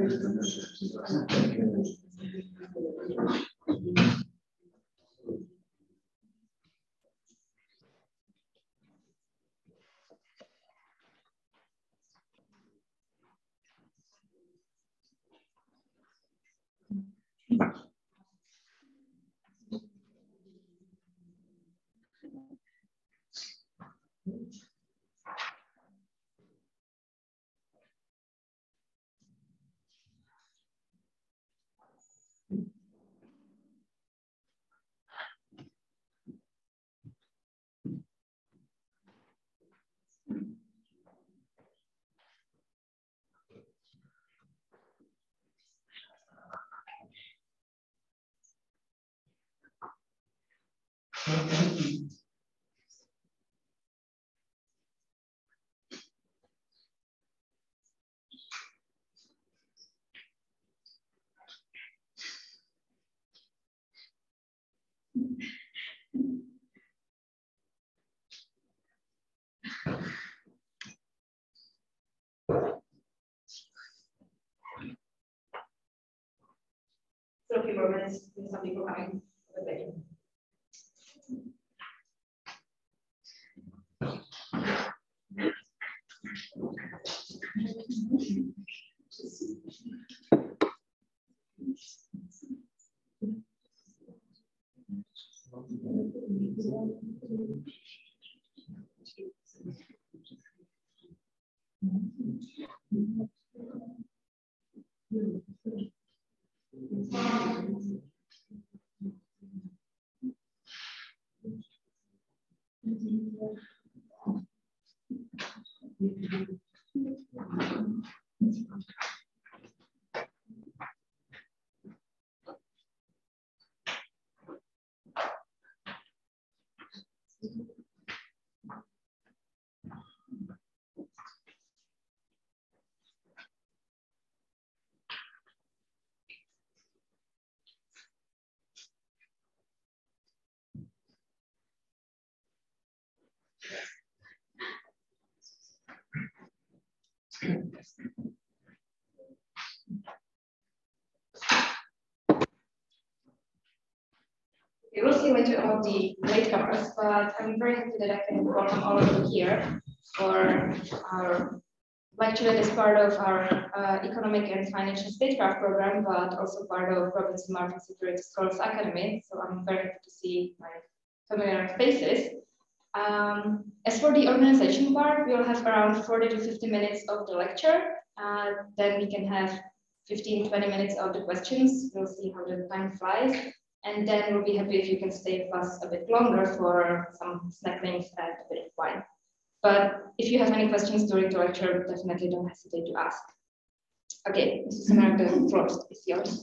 Gracias. So few more minutes, some people coming. We will see later about the latecomers, but I'm very happy that I can welcome all of you here for our lecture that is part of our uh, economic and financial statecraft program, but also part of Robinson Martin Security Scholars Academy. So I'm very happy to see my familiar faces. Um, as for the organization part, we'll have around 40 to 50 minutes of the lecture. Uh, then we can have 15, 20 minutes of the questions. We'll see how the time flies. And then we'll be happy if you can stay with us a bit longer for some snacking and a bit of wine. But if you have any questions during the lecture, definitely don't hesitate to ask. Okay, Mr. Semerák, the floor is yours.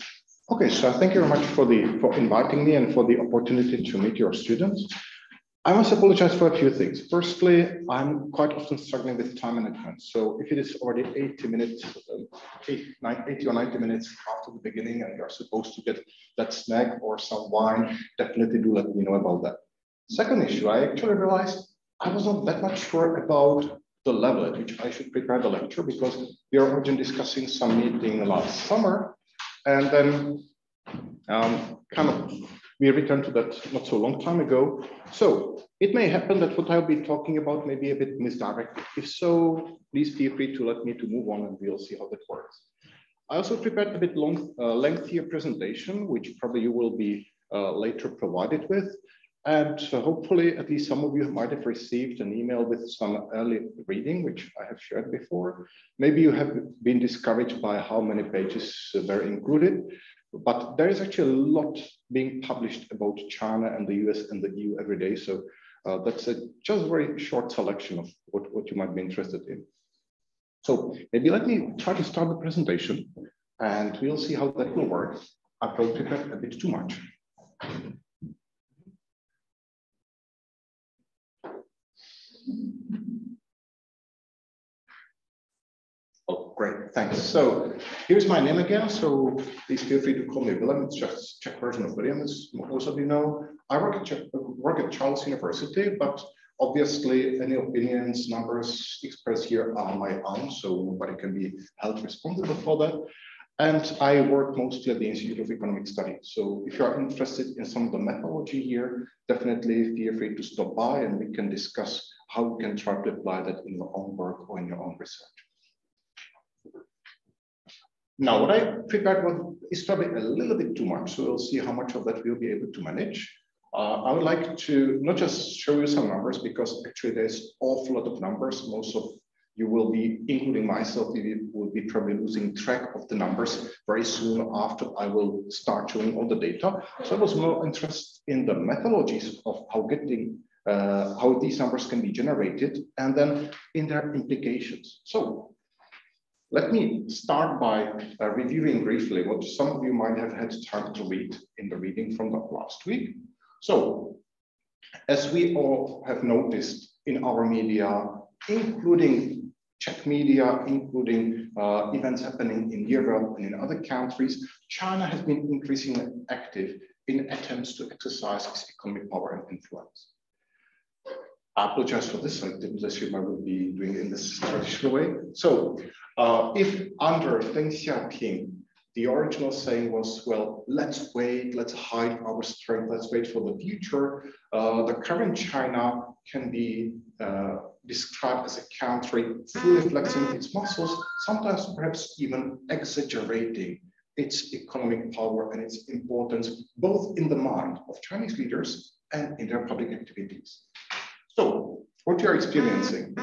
Okay, so thank you very much for the for inviting me and for the opportunity to meet your students. I must apologize for a few things. Firstly, I'm quite often struggling with time management. So if it is already 80 minutes, um, 80 or 90 minutes after the beginning and you're supposed to get that snack or some wine, definitely do let me know about that. Second issue, I actually realized I was not that much sure about the level at which I should prepare the lecture because we are already discussing some meeting last summer and then um, kind of we returned to that not so long time ago. So It may happen that what I'll be talking about may be a bit misdirected. If so, please feel free to let me to move on and we'll see how that works. I also prepared a bit long, uh, lengthier presentation, which probably you will be uh, later provided with. And so hopefully, at least some of you might have received an email with some early reading, which I have shared before. Maybe you have been discouraged by how many pages were included, but there is actually a lot being published about China and the US and the EU every day. So uh, that's a just very short selection of what, what you might be interested in. So maybe let me try to start the presentation and we'll see how that will work. I probably prepared a bit too much. Great, thanks. So here's my name again. So please feel free to call me Vilém. It's just Czech version of William, as most of you know. I work at, work at Charles University, but obviously any opinions, numbers expressed here are my own, so nobody can be held responsible for that. And I work mostly at the Institute of Economic Studies. So if you are interested in some of the methodology here, definitely feel free to stop by and we can discuss how we can try to apply that in your own work or in your own research. Now, what I prepared was, is probably a little bit too much, so we'll see how much of that we'll be able to manage. Uh, I would like to not just show you some numbers, because actually there's awful lot of numbers. Most of you will be, including myself, you will be probably losing track of the numbers very soon after I will start showing all the data. So I was more interested in the methodologies of how getting uh, how these numbers can be generated and then in their implications. So let me start by uh, reviewing briefly what some of you might have had time to read in the reading from the last week. So, as we all have noticed in our media, including Czech media, including uh, events happening in Europe and in other countries, China has been increasingly active in attempts to exercise its economic power and influence. I apologize for this. I didn't assume I would be doing it in this traditional way. So uh, if under Deng Xiaoping, the original saying was, well, let's wait, let's hide our strength, let's wait for the future. Uh, the current China can be uh, described as a country fully flexing its muscles, sometimes perhaps even exaggerating its economic power and its importance, both in the mind of Chinese leaders and in their public activities. So what you're experiencing,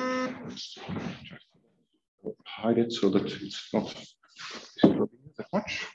hide it so that it's not that much.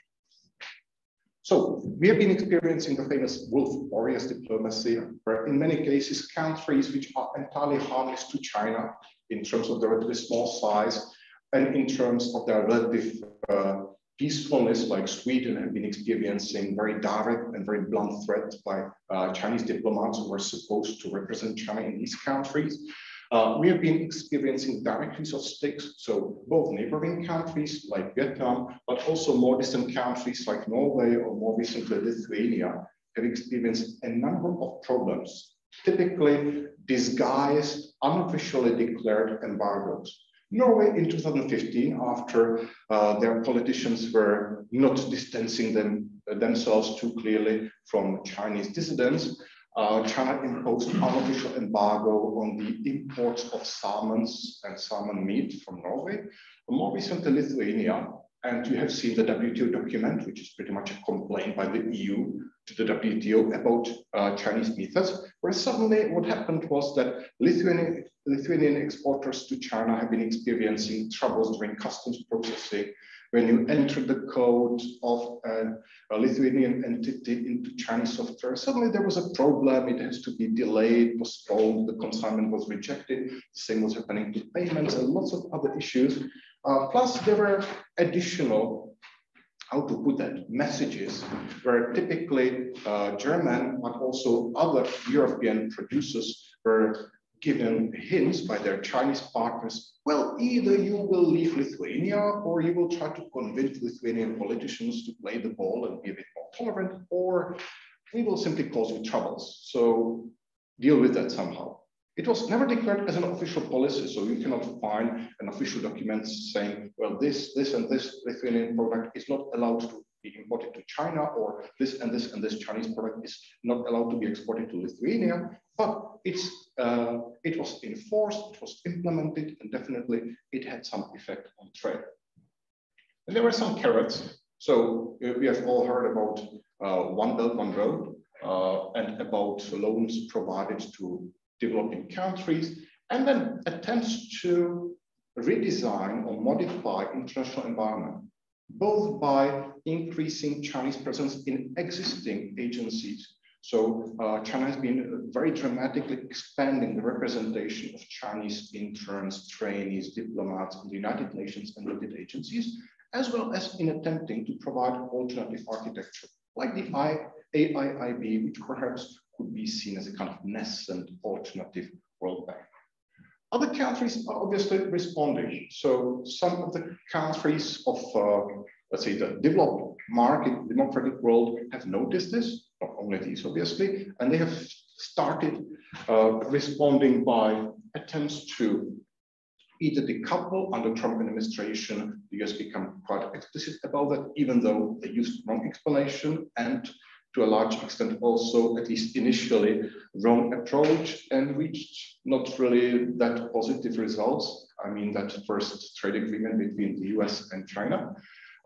So we have been experiencing the famous wolf warriors diplomacy, where in many cases countries which are entirely harmless to China in terms of their relatively small size and in terms of their relative uh, peacefulness, like Sweden, have been experiencing very direct and very blunt threats by uh, Chinese diplomats who are supposed to represent China in these countries. Uh, we have been experiencing direct use of sticks, so both neighboring countries like Vietnam, but also more distant countries like Norway or more recently Lithuania have experienced a number of problems, typically disguised, unofficially declared embargoes. Norway in 2015, after uh, their politicians were not distancing them, themselves too clearly from Chinese dissidents, uh, China imposed unofficial embargo on the imports of salmons and salmon meat from Norway. More recently, Lithuania, and you have seen the WTO document, which is pretty much a complaint by the EU to the WTO about uh, Chinese methods, where suddenly what happened was that Lithuanian, Lithuanian exporters to China have been experiencing troubles during customs processing, when you enter the code of a, a, Lithuanian entity into Chinese software, suddenly there was a problem. It has to be delayed, postponed. The consignment was rejected. The same was happening to payments and lots of other issues. Uh, plus, there were additional how to put that, messages where typically uh, German, but also other European producers were given hints by their Chinese partners, well, either you will leave Lithuania or you will try to convince Lithuanian politicians to play the ball and be a bit more tolerant, or we will simply cause you troubles. So deal with that somehow. It was never declared as an official policy, so you cannot find an official document saying, well, this, this, and this Lithuanian product is not allowed to be imported to China, or this and this and this Chinese product is not allowed to be exported to Lithuania. but it's, uh, it was enforced, it was implemented, and definitely it had some effect on trade. And there were some carrots. So uh, we have all heard about uh, One Belt, One Road, uh, and about loans provided to developing countries, and then attempts to redesign or modify international environment, both by increasing Chinese presence in existing agencies. So uh, China has been very dramatically expanding the representation of Chinese interns, trainees, diplomats in the United Nations and related agencies, as well as in attempting to provide alternative architecture, like the AIIB, which perhaps could be seen as a kind of nascent alternative World Bank. Other countries are obviously responding. So some of the countries of, uh, let's say, the developed market, democratic world have noticed this, not only these, obviously, and they have started uh, responding by attempts to either decouple under Trump administration, the US become quite explicit about that, even though they used wrong explanation and to a large extent also, at least initially, wrong approach and reached not really that positive results. I mean, that first trade agreement between the US and China.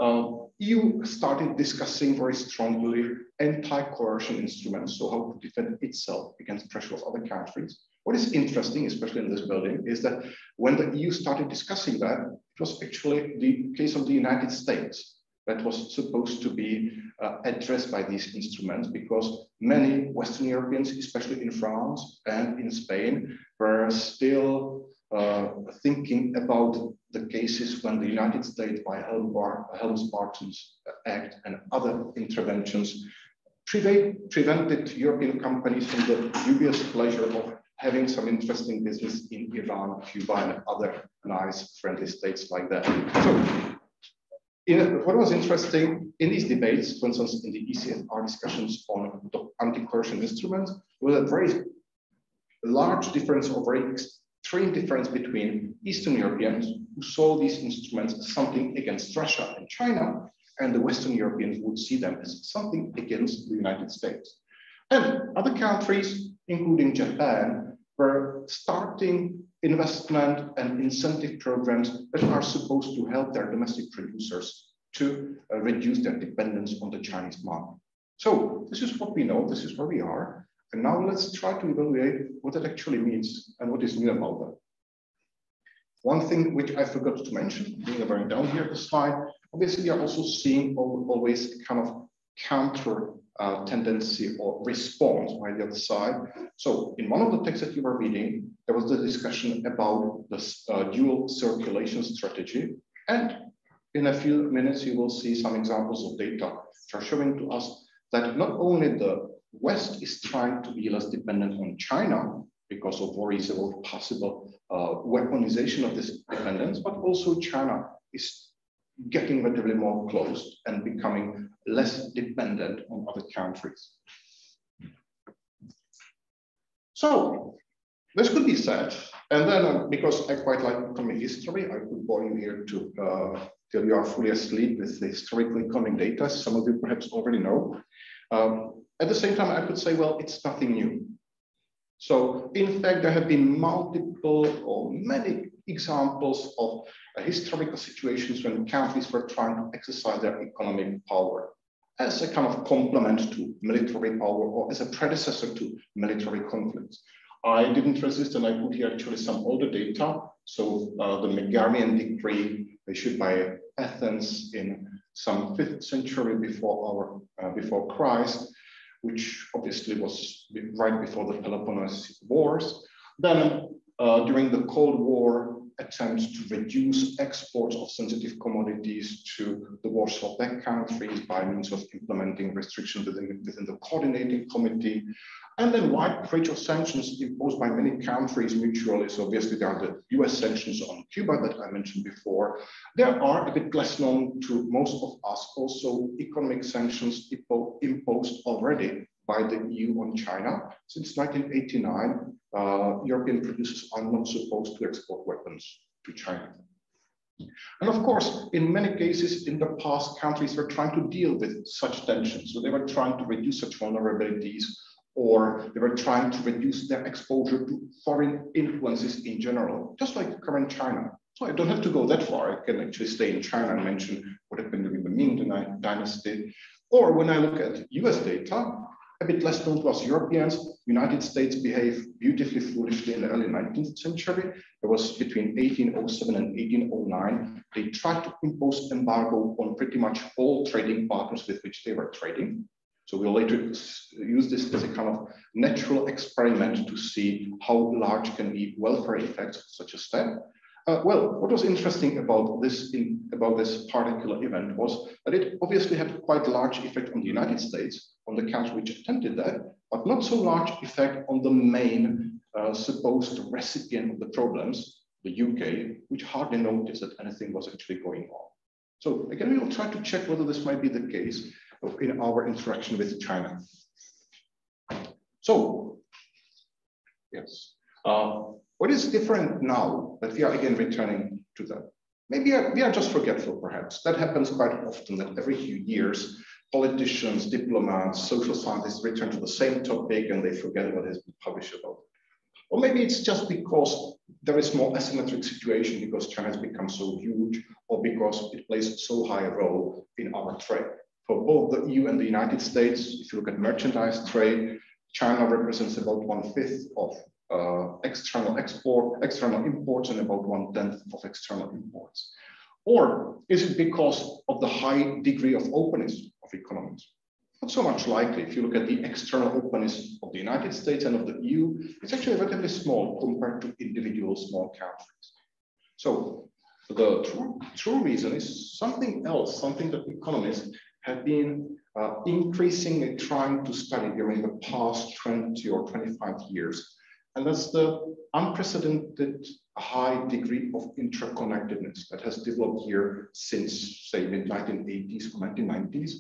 Uh, EU started discussing very strongly anti-coercion instruments, so how to defend itself against pressure of other countries. What is interesting, especially in this building, is that when the EU started discussing that, it was actually the case of the United States that was supposed to be uh, addressed by these instruments because many Western Europeans, especially in France and in Spain, were still uh, thinking about the cases when the United States by Helms-Burton's Act and other interventions prevented European companies from the dubious pleasure of having some interesting business in Iran, Cuba, and other nice friendly states like that. So in, what was interesting in these debates, for instance, in the ECFR discussions on anti-coercion instruments, was a very large difference or very extreme difference between Eastern Europeans who saw these instruments as something against Russia and China, and the Western Europeans would see them as something against the United States. And other countries, including Japan, were starting investment and incentive programs that are supposed to help their domestic producers to uh, reduce their dependence on the Chinese market. So this is what we know, this is where we are. And now let's try to evaluate what that actually means and what is new about that. One thing which I forgot to mention, being a very down here the slide, obviously we are also seeing always kind of counter uh, tendency or response by the other side. So in one of the texts that you were reading, there was the discussion about the uh, dual circulation strategy. And in a few minutes, you will see some examples of data which are showing to us that not only the West is trying to be less dependent on China because of worries about possible uh, weaponization of this dependence, but also China is getting relatively more closed and becoming less dependent on other countries. So this could be said, and then uh, because I quite like economic history, I could bore you here to uh, till you are fully asleep with the historical economic data. Some of you perhaps already know. Um, at the same time, I could say, well, it's nothing new. So in fact, there have been multiple or many examples of uh, historical situations when countries were trying to exercise their economic power as a kind of complement to military power or as a predecessor to military conflicts. I didn't resist and I put here actually some older data. So uh, the Megarian decree issued by Athens in some fifth century before our uh, before Christ, which obviously was right before the Peloponnese Wars. Then uh, during the Cold War, attempts to reduce exports of sensitive commodities to the Warsaw Pact countries by means of implementing restrictions within, within the coordinating committee. And then range of sanctions imposed by many countries mutually. So obviously there are the US sanctions on Cuba that I mentioned before. There are a bit less known to most of us also economic sanctions imposed already by the EU on China. Since 1989, uh, European producers are not supposed to export weapons to China. And of course, in many cases in the past, countries were trying to deal with such tensions. So they were trying to reduce such vulnerabilities or they were trying to reduce their exposure to foreign influences in general, just like current China. So I don't have to go that far. I can actually stay in China and mention what happened during the Ming Dynasty. Or when I look at US data, a bit less known to us Europeans, United States behaved beautifully foolishly in the early 19th century. It was between 1807 and 1809. They tried to impose embargo on pretty much all trading partners with which they were trading. So we'll later use this as a kind of natural experiment to see how large can be welfare effects of such a step. Uh, well, what was interesting about this in, about this particular event was that it obviously had quite large effect on the United States, on the country which attempted that, but not so large effect on the main uh, supposed recipient of the problems, the UK, which hardly noticed that anything was actually going on. So again, we will try to check whether this might be the case in our interaction with China. So, yes. Uh, what is different now that we are again returning to that? Maybe we are just forgetful, perhaps. That happens quite often that every few years, politicians, diplomats, social scientists return to the same topic and they forget what has been published about. Or maybe it's just because there is more asymmetric situation because China has become so huge or because it plays so high a role in our trade for both the EU and the United States, if you look at merchandise trade, China represents about one fifth of uh, external export, external imports, and about one tenth of external imports. Or is it because of the high degree of openness of economies? Not so much likely. If you look at the external openness of the United States and of the EU, it's actually relatively small compared to individual small countries. So the true, true reason is something else, something that economists have been uh, increasingly trying to study during the past 20 or 25 years. And that's the unprecedented high degree of interconnectedness that has developed here since, say, mid-1980s or 1990s.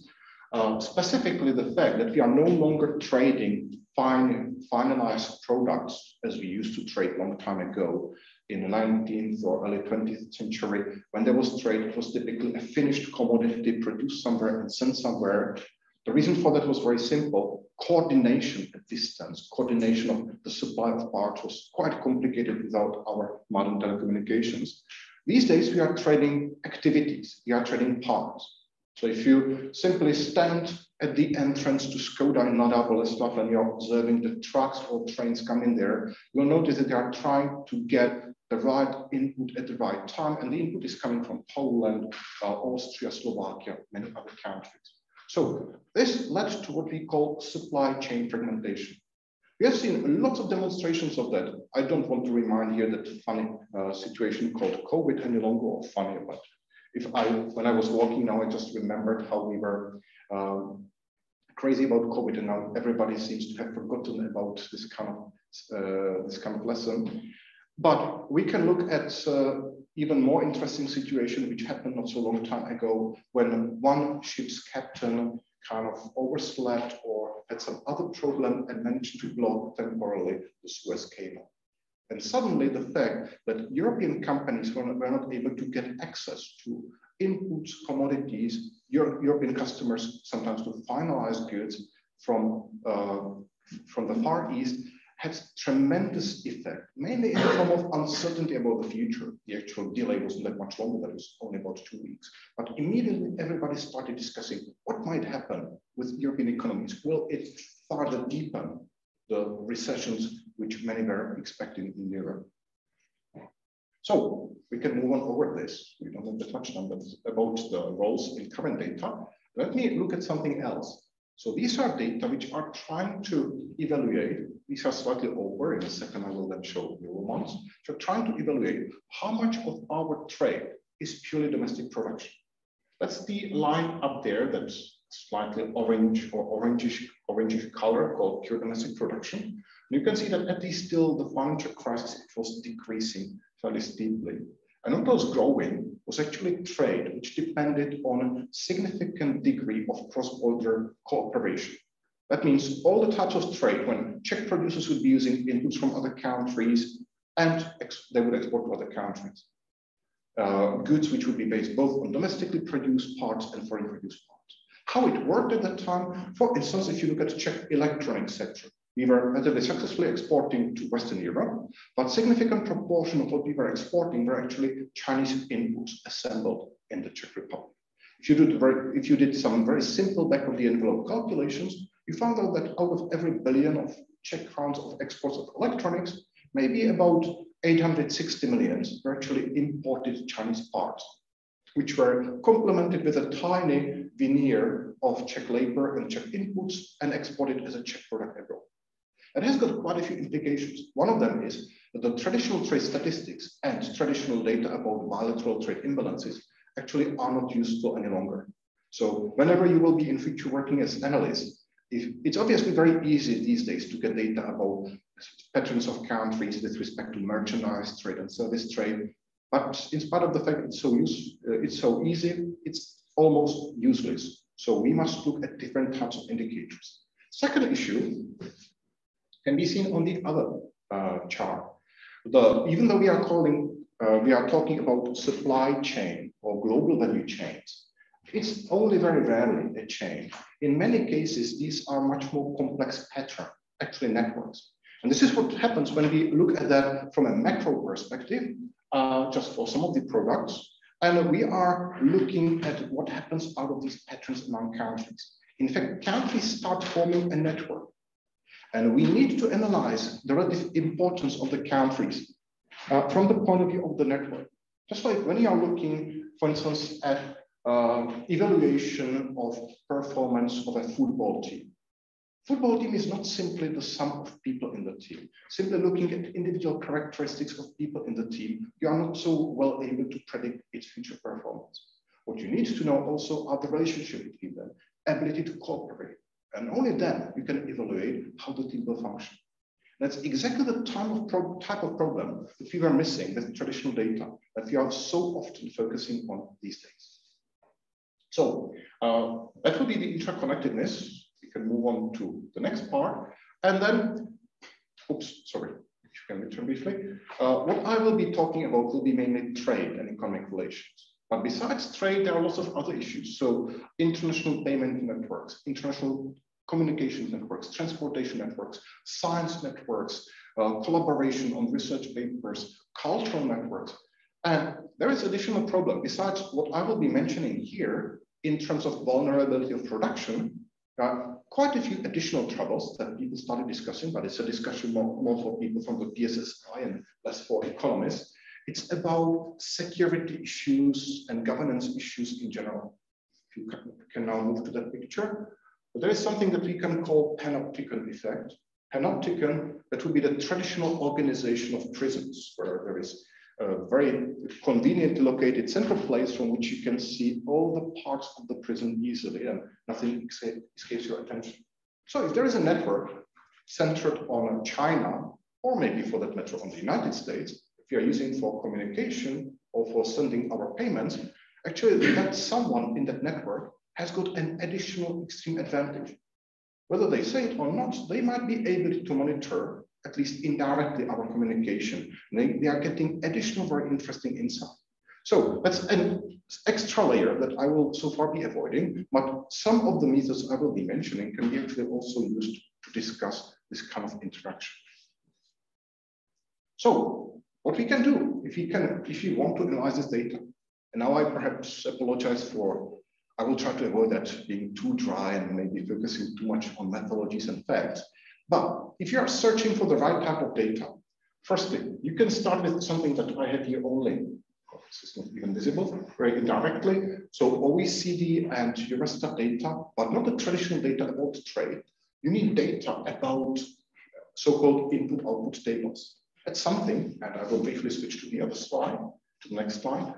Uh, specifically, the fact that we are no longer trading fine, finalized products as we used to trade long time ago, in the 19th or early 20th century, when there was trade, it was typically a finished commodity produced somewhere and sent somewhere. The reason for that was very simple. Coordination at distance, coordination of the supply of parts was quite complicated without our modern telecommunications. These days, we are trading activities, we are trading parts. So if you simply stand at the entrance to Skoda in Boleslav and you're observing the trucks or trains coming there, you'll notice that they are trying to get the right input at the right time. And the input is coming from Poland, uh, Austria, Slovakia, many other countries. So this led to what we call supply chain fragmentation. We have seen lots of demonstrations of that. I don't want to remind here that funny uh, situation called COVID any longer or funny, but if I, when I was walking now, I just remembered how we were um, crazy about COVID and now everybody seems to have forgotten about this kind of, uh, this kind of lesson. But we can look at uh, even more interesting situation which happened not so long time ago when one ship's captain kind of overslept or had some other problem and managed to block temporarily the Suez Canal. And suddenly the fact that European companies were not, were not able to get access to inputs, commodities, Euro European customers sometimes to finalize goods from, uh, from the Far East had tremendous effect, mainly in the form of uncertainty about the future. The actual delay wasn't that much longer, that was only about two weeks. But immediately everybody started discussing what might happen with European economies. Will it further deepen the recessions which many were expecting in Europe? So we can move on over this. We don't have that much but about the roles in current data. Let me look at something else. So these are data which are trying to evaluate, these are slightly over, in a second I will then show the ones, so trying to evaluate how much of our trade is purely domestic production. That's the line up there that's slightly orange or orangish, orangish color called pure domestic production. And you can see that at least still the financial crisis, it was decreasing fairly steeply. And what was growing was actually trade, which depended on a significant degree of cross-border cooperation. That means all the types of trade when Czech producers would be using inputs from other countries and they would export to other countries. Uh, goods which would be based both on domestically produced parts and foreign produced parts. How it worked at that time, for instance, if you look at the Czech electronics sector, We were relatively successfully exporting to Western Europe, but significant proportion of what we were exporting were actually Chinese inputs assembled in the Czech Republic. If you did, very, if you did some very simple back of the envelope calculations, you found out that out of every billion of Czech crowns of exports of electronics, maybe about 860 millions were actually imported Chinese parts, which were complemented with a tiny veneer of Czech labor and Czech inputs and exported as a Czech product abroad. It has got quite a few implications. One of them is that the traditional trade statistics and traditional data about bilateral trade imbalances actually are not useful any longer. So whenever you will be in future working as analysts, if, it's obviously very easy these days to get data about patterns of countries with respect to merchandise trade and service trade. But in spite of the fact it's so use, uh, it's so easy, it's almost useless. So we must look at different types of indicators. Second issue can be seen on the other uh, chart. The, even though we are calling, uh, we are talking about supply chain or global value chains, it's only very rarely a chain. In many cases, these are much more complex pattern, actually networks. And this is what happens when we look at that from a macro perspective, uh, just for some of the products. And we are looking at what happens out of these patterns among countries. In fact, countries start forming a network. And we need to analyze the relative importance of the countries uh, from the point of view of the network. Just like when you are looking, for instance, at uh, evaluation of performance of a football team. Football team is not simply the sum of people in the team. Simply looking at individual characteristics of people in the team, you are not so well able to predict its future performance. What you need to know also are the relationship between them, ability to cooperate. And only then you can evaluate how the team will function. That's exactly the of, type of problem that we were missing with traditional data that we are so often focusing on these days. So uh, that would be the interconnectedness You can move on to the next part. And then, oops, sorry, you can return briefly. Uh, what I will be talking about will be mainly trade and economic relations. But besides trade, there are lots of other issues. So international payment networks, international communication networks, transportation networks, science networks, uh, collaboration on research papers, cultural networks. And there is additional problem. Besides what I will be mentioning here in terms of vulnerability of production, uh, quite a few additional troubles that people started discussing, but it's a discussion more, more for people from the PSSI and less for economists. It's about security issues and governance issues in general. If you can, can now move to that picture. But there is something that we can call panopticon effect. Panopticon, that would be the traditional organization of prisons, where there is a very conveniently located central place from which you can see all the parts of the prison easily and nothing escapes your attention. So if there is a network centered on China, or maybe for that matter on the United States, if you are using for communication or for sending our payments, actually that someone in that network has got an additional extreme advantage. Whether they say it or not, they might be able to monitor at least indirectly our communication. They, they are getting additional very interesting insight. So that's an extra layer that I will so far be avoiding, but some of the methods I will be mentioning can be actually also used to discuss this kind of interaction. So what we can do if we can, if you want to analyze this data, and now I perhaps apologize for, I will try to avoid that being too dry and maybe focusing too much on methodologies and facts. But if you are searching for the right type of data, firstly, you can start with something that I have here only. This is not even visible very indirectly. So OECD and Eurostat data, but not the traditional data about trade. You need data about so-called input-output tables. That's something, and I will briefly switch to the other slide, to the next slide,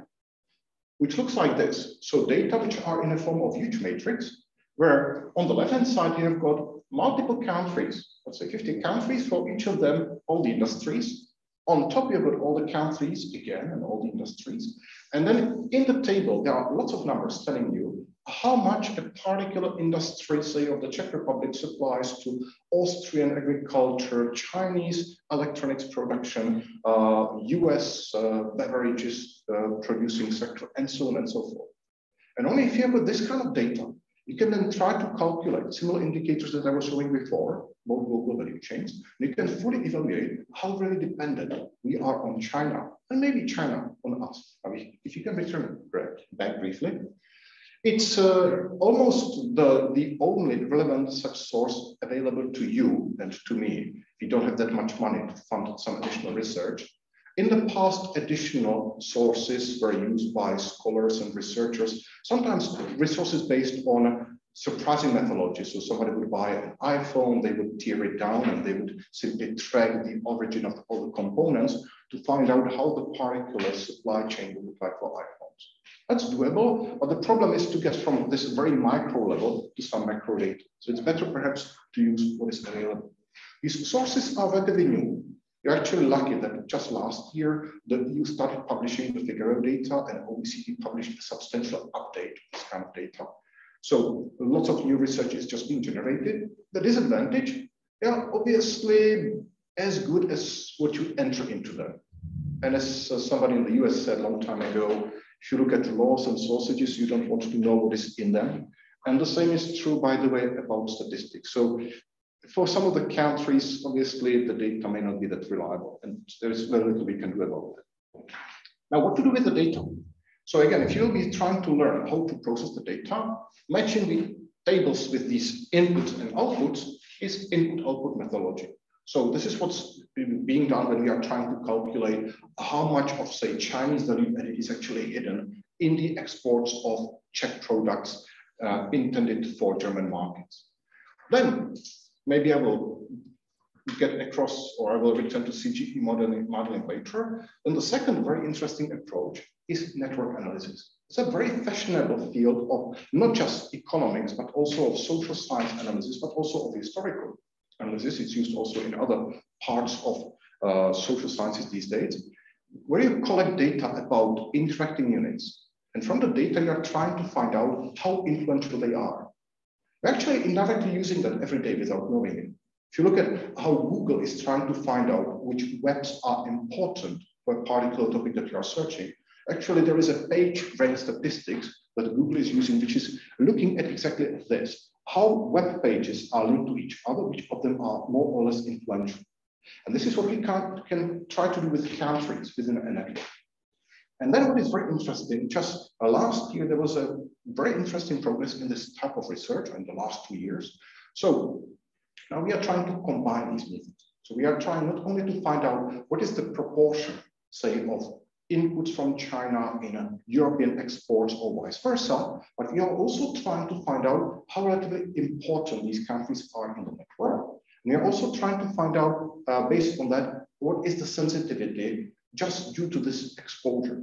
which looks like this. So data which are in a form of huge matrix, where on the left-hand side, you have got multiple countries, let's say 50 countries for each of them, all the industries. On top, you have all the countries again and all the industries. And then in the table, there are lots of numbers telling you how much a particular industry, say of the Czech Republic, supplies to Austrian agriculture, Chinese electronics production, uh, US uh, beverages uh, producing sector, and so on and so forth. And only if you have this kind of data, You can then try to calculate similar indicators that I was showing before, more global value chains. And you can fully evaluate how very dependent we are on China and maybe China on us. I mean, if you can return back briefly, it's uh, almost the, the only relevant such source available to you and to me if you don't have that much money to fund some additional research. In the past, additional sources were used by scholars and researchers, sometimes resources based on surprising methodologies. So somebody would buy an iPhone, they would tear it down and they would simply track the origin of all the components to find out how the particular supply chain would look like for iPhones. That's doable, but the problem is to get from this very micro level to some macro data. So it's better perhaps to use what is available. These sources are relatively new. You're actually lucky that just last year, the EU started publishing the Figaro data and OECD published a substantial update of this kind of data. So lots of new research is just being generated. The disadvantage, yeah, obviously as good as what you enter into them. And as uh, somebody in the US said a long time ago, if you look at laws and sausages, you don't want to know what is in them. And the same is true, by the way, about statistics. So for some of the countries, obviously the data may not be that reliable and there's very little we can do about it. Now, what to do with the data? So again, if you'll be trying to learn how to process the data, matching the tables with these inputs and outputs is input-output methodology. So this is what's being done when we are trying to calculate how much of, say, Chinese value added is actually hidden in the exports of Czech products uh, intended for German markets. Then maybe I will get across or I will return to CGE modeling, modeling later. Then the second very interesting approach is network analysis. It's a very fashionable field of not just economics, but also of social science analysis, but also of historical analysis. It's used also in other parts of uh, social sciences these days, where you collect data about interacting units. And from the data, you're trying to find out how influential they are. We're actually indirectly using that every day without knowing it. If you look at how Google is trying to find out which webs are important for a particular topic that you are searching, actually there is a page rank statistics that Google is using, which is looking at exactly this, how web pages are linked to each other, which of them are more or less influential. And this is what we can, can try to do with countries within a network. And then what is very interesting, just last year, there was a very interesting progress in this type of research in the last two years. So now we are trying to combine these methods. So we are trying not only to find out what is the proportion, say, of inputs from China in European exports or vice versa, but we are also trying to find out how relatively important these countries are in the network. And we are also trying to find out, uh, based on that, what is the sensitivity just due to this exposure.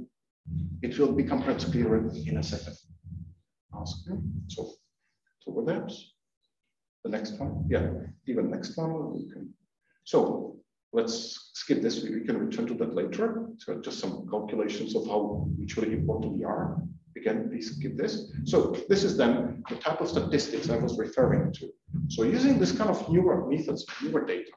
It will become perhaps clearer in a second. Ask you. So, so with that, the next one, yeah, even next one. we Can, so let's skip this. We can return to that later. So just some calculations of how mutually important we are. Again, please skip this. So this is then the type of statistics I was referring to. So using this kind of newer methods, newer data,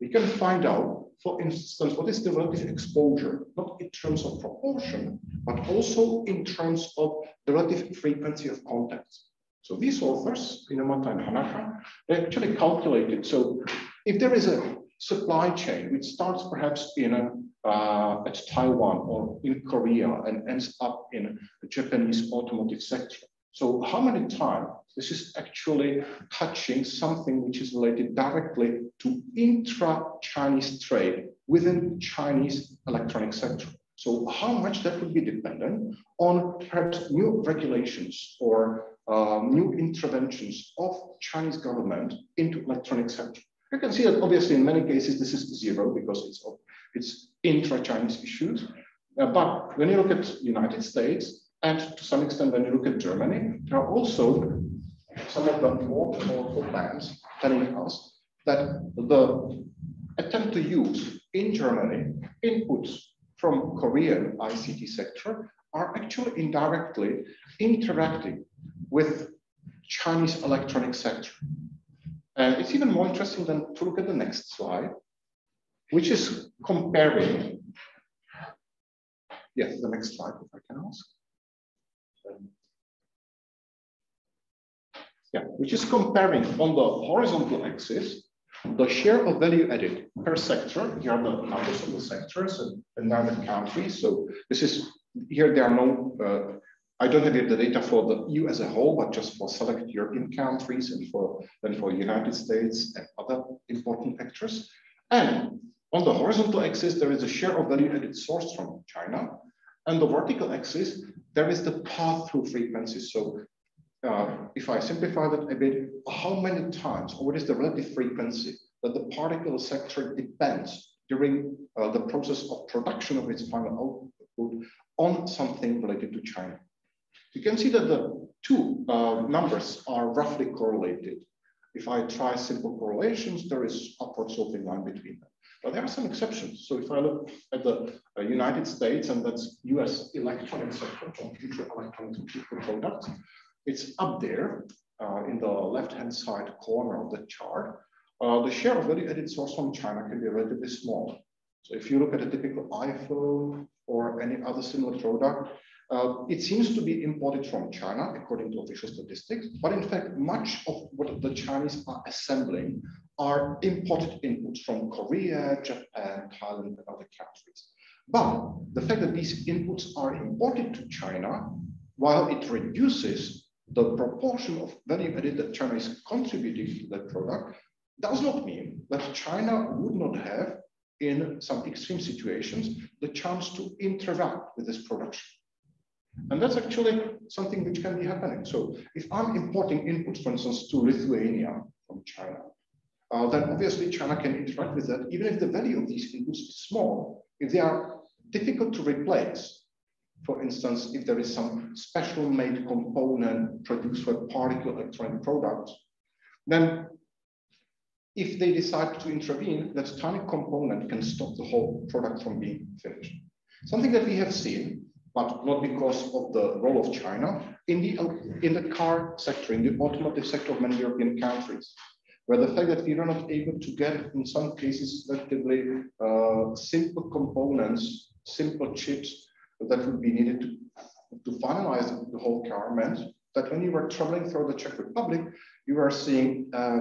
we can find out, for instance, what is the relative exposure, not in terms of proportion, but also in terms of the relative frequency of contacts. So these authors, Inomata and Hanaka, they actually calculated. So if there is a supply chain which starts perhaps in a, uh, at Taiwan or in Korea and ends up in the Japanese automotive sector, so how many times this is actually touching something which is related directly to intra-Chinese trade within Chinese electronic sector. So how much that would be dependent on perhaps new regulations or um, new interventions of Chinese government into electronic sector. You can see that obviously in many cases this is zero because it's, it's intra-Chinese issues. Uh, but when you look at United States, and to some extent, when you look at Germany, there are also some of the more powerful plans telling us that the attempt to use in Germany inputs from Korean ICT sector are actually indirectly interacting with Chinese electronic sector. And it's even more interesting than to look at the next slide, which is comparing. Yes, the next slide, if I can ask. Yeah, which is comparing on the horizontal axis the share of value added per sector. Here are the numbers of the sectors and, now the countries. So this is here there are no. Uh, I don't have the data for the EU as a whole, but just for select European countries and for for United States and other important actors. And on the horizontal axis, there is a share of value added sourced from China. And the vertical axis, there is the pass-through frequency. So uh, if I simplify that a bit, how many times, or what is the relative frequency that the particle sector depends during uh, the process of production of its final output on something related to China. You can see that the two uh, numbers are roughly correlated. If I try simple correlations, there is upward sloping line between them. But there are some exceptions. So if I look at the uh, United States, and that's US electronic sector, computer electronic computer products, it's up there uh, in the left-hand side corner of the chart. Uh, the share of value added source from China can be relatively small. So if you look at a typical iPhone or any other similar product, uh, it seems to be imported from China, according to official statistics, but in fact, much of what the Chinese are assembling are imported inputs from Korea, Japan, Thailand, and other countries. But the fact that these inputs are imported to China, while it reduces the proportion of value added that China is contributing to that product, does not mean that China would not have, in some extreme situations, the chance to interact with this production. And that's actually something which can be happening. So if I'm importing inputs, for instance, to Lithuania from China, uh, then obviously China can interact with that, even if the value of these inputs is small. If they are difficult to replace, for instance, if there is some special made component produced for a particle electronic product, then if they decide to intervene, that tiny component can stop the whole product from being finished. Something that we have seen but not because of the role of China, in the, in the car sector, in the automotive sector of many European countries, where the fact that we are not able to get, in some cases, relatively uh, simple components, simple chips that would be needed to, to finalize the whole car meant that when you were traveling through the Czech Republic, you were seeing uh,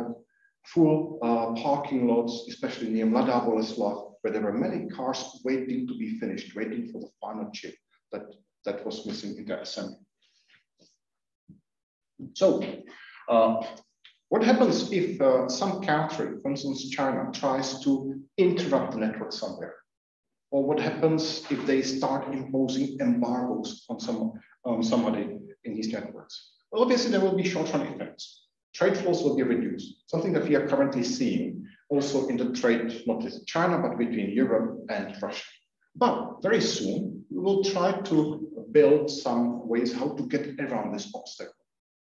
full uh, parking lots, especially near Mladá Boleslav, where there were many cars waiting to be finished, waiting for the final chip that, that was missing in the assembly. So uh, what happens if uh, some country, for instance, China, tries to interrupt the network somewhere? Or what happens if they start imposing embargoes on some, um, somebody in these networks? Well, obviously, there will be short-term effects. Trade flows will be reduced, something that we are currently seeing also in the trade, not with China, but between Europe and Russia. But very soon, we will try to build some ways how to get around this obstacle.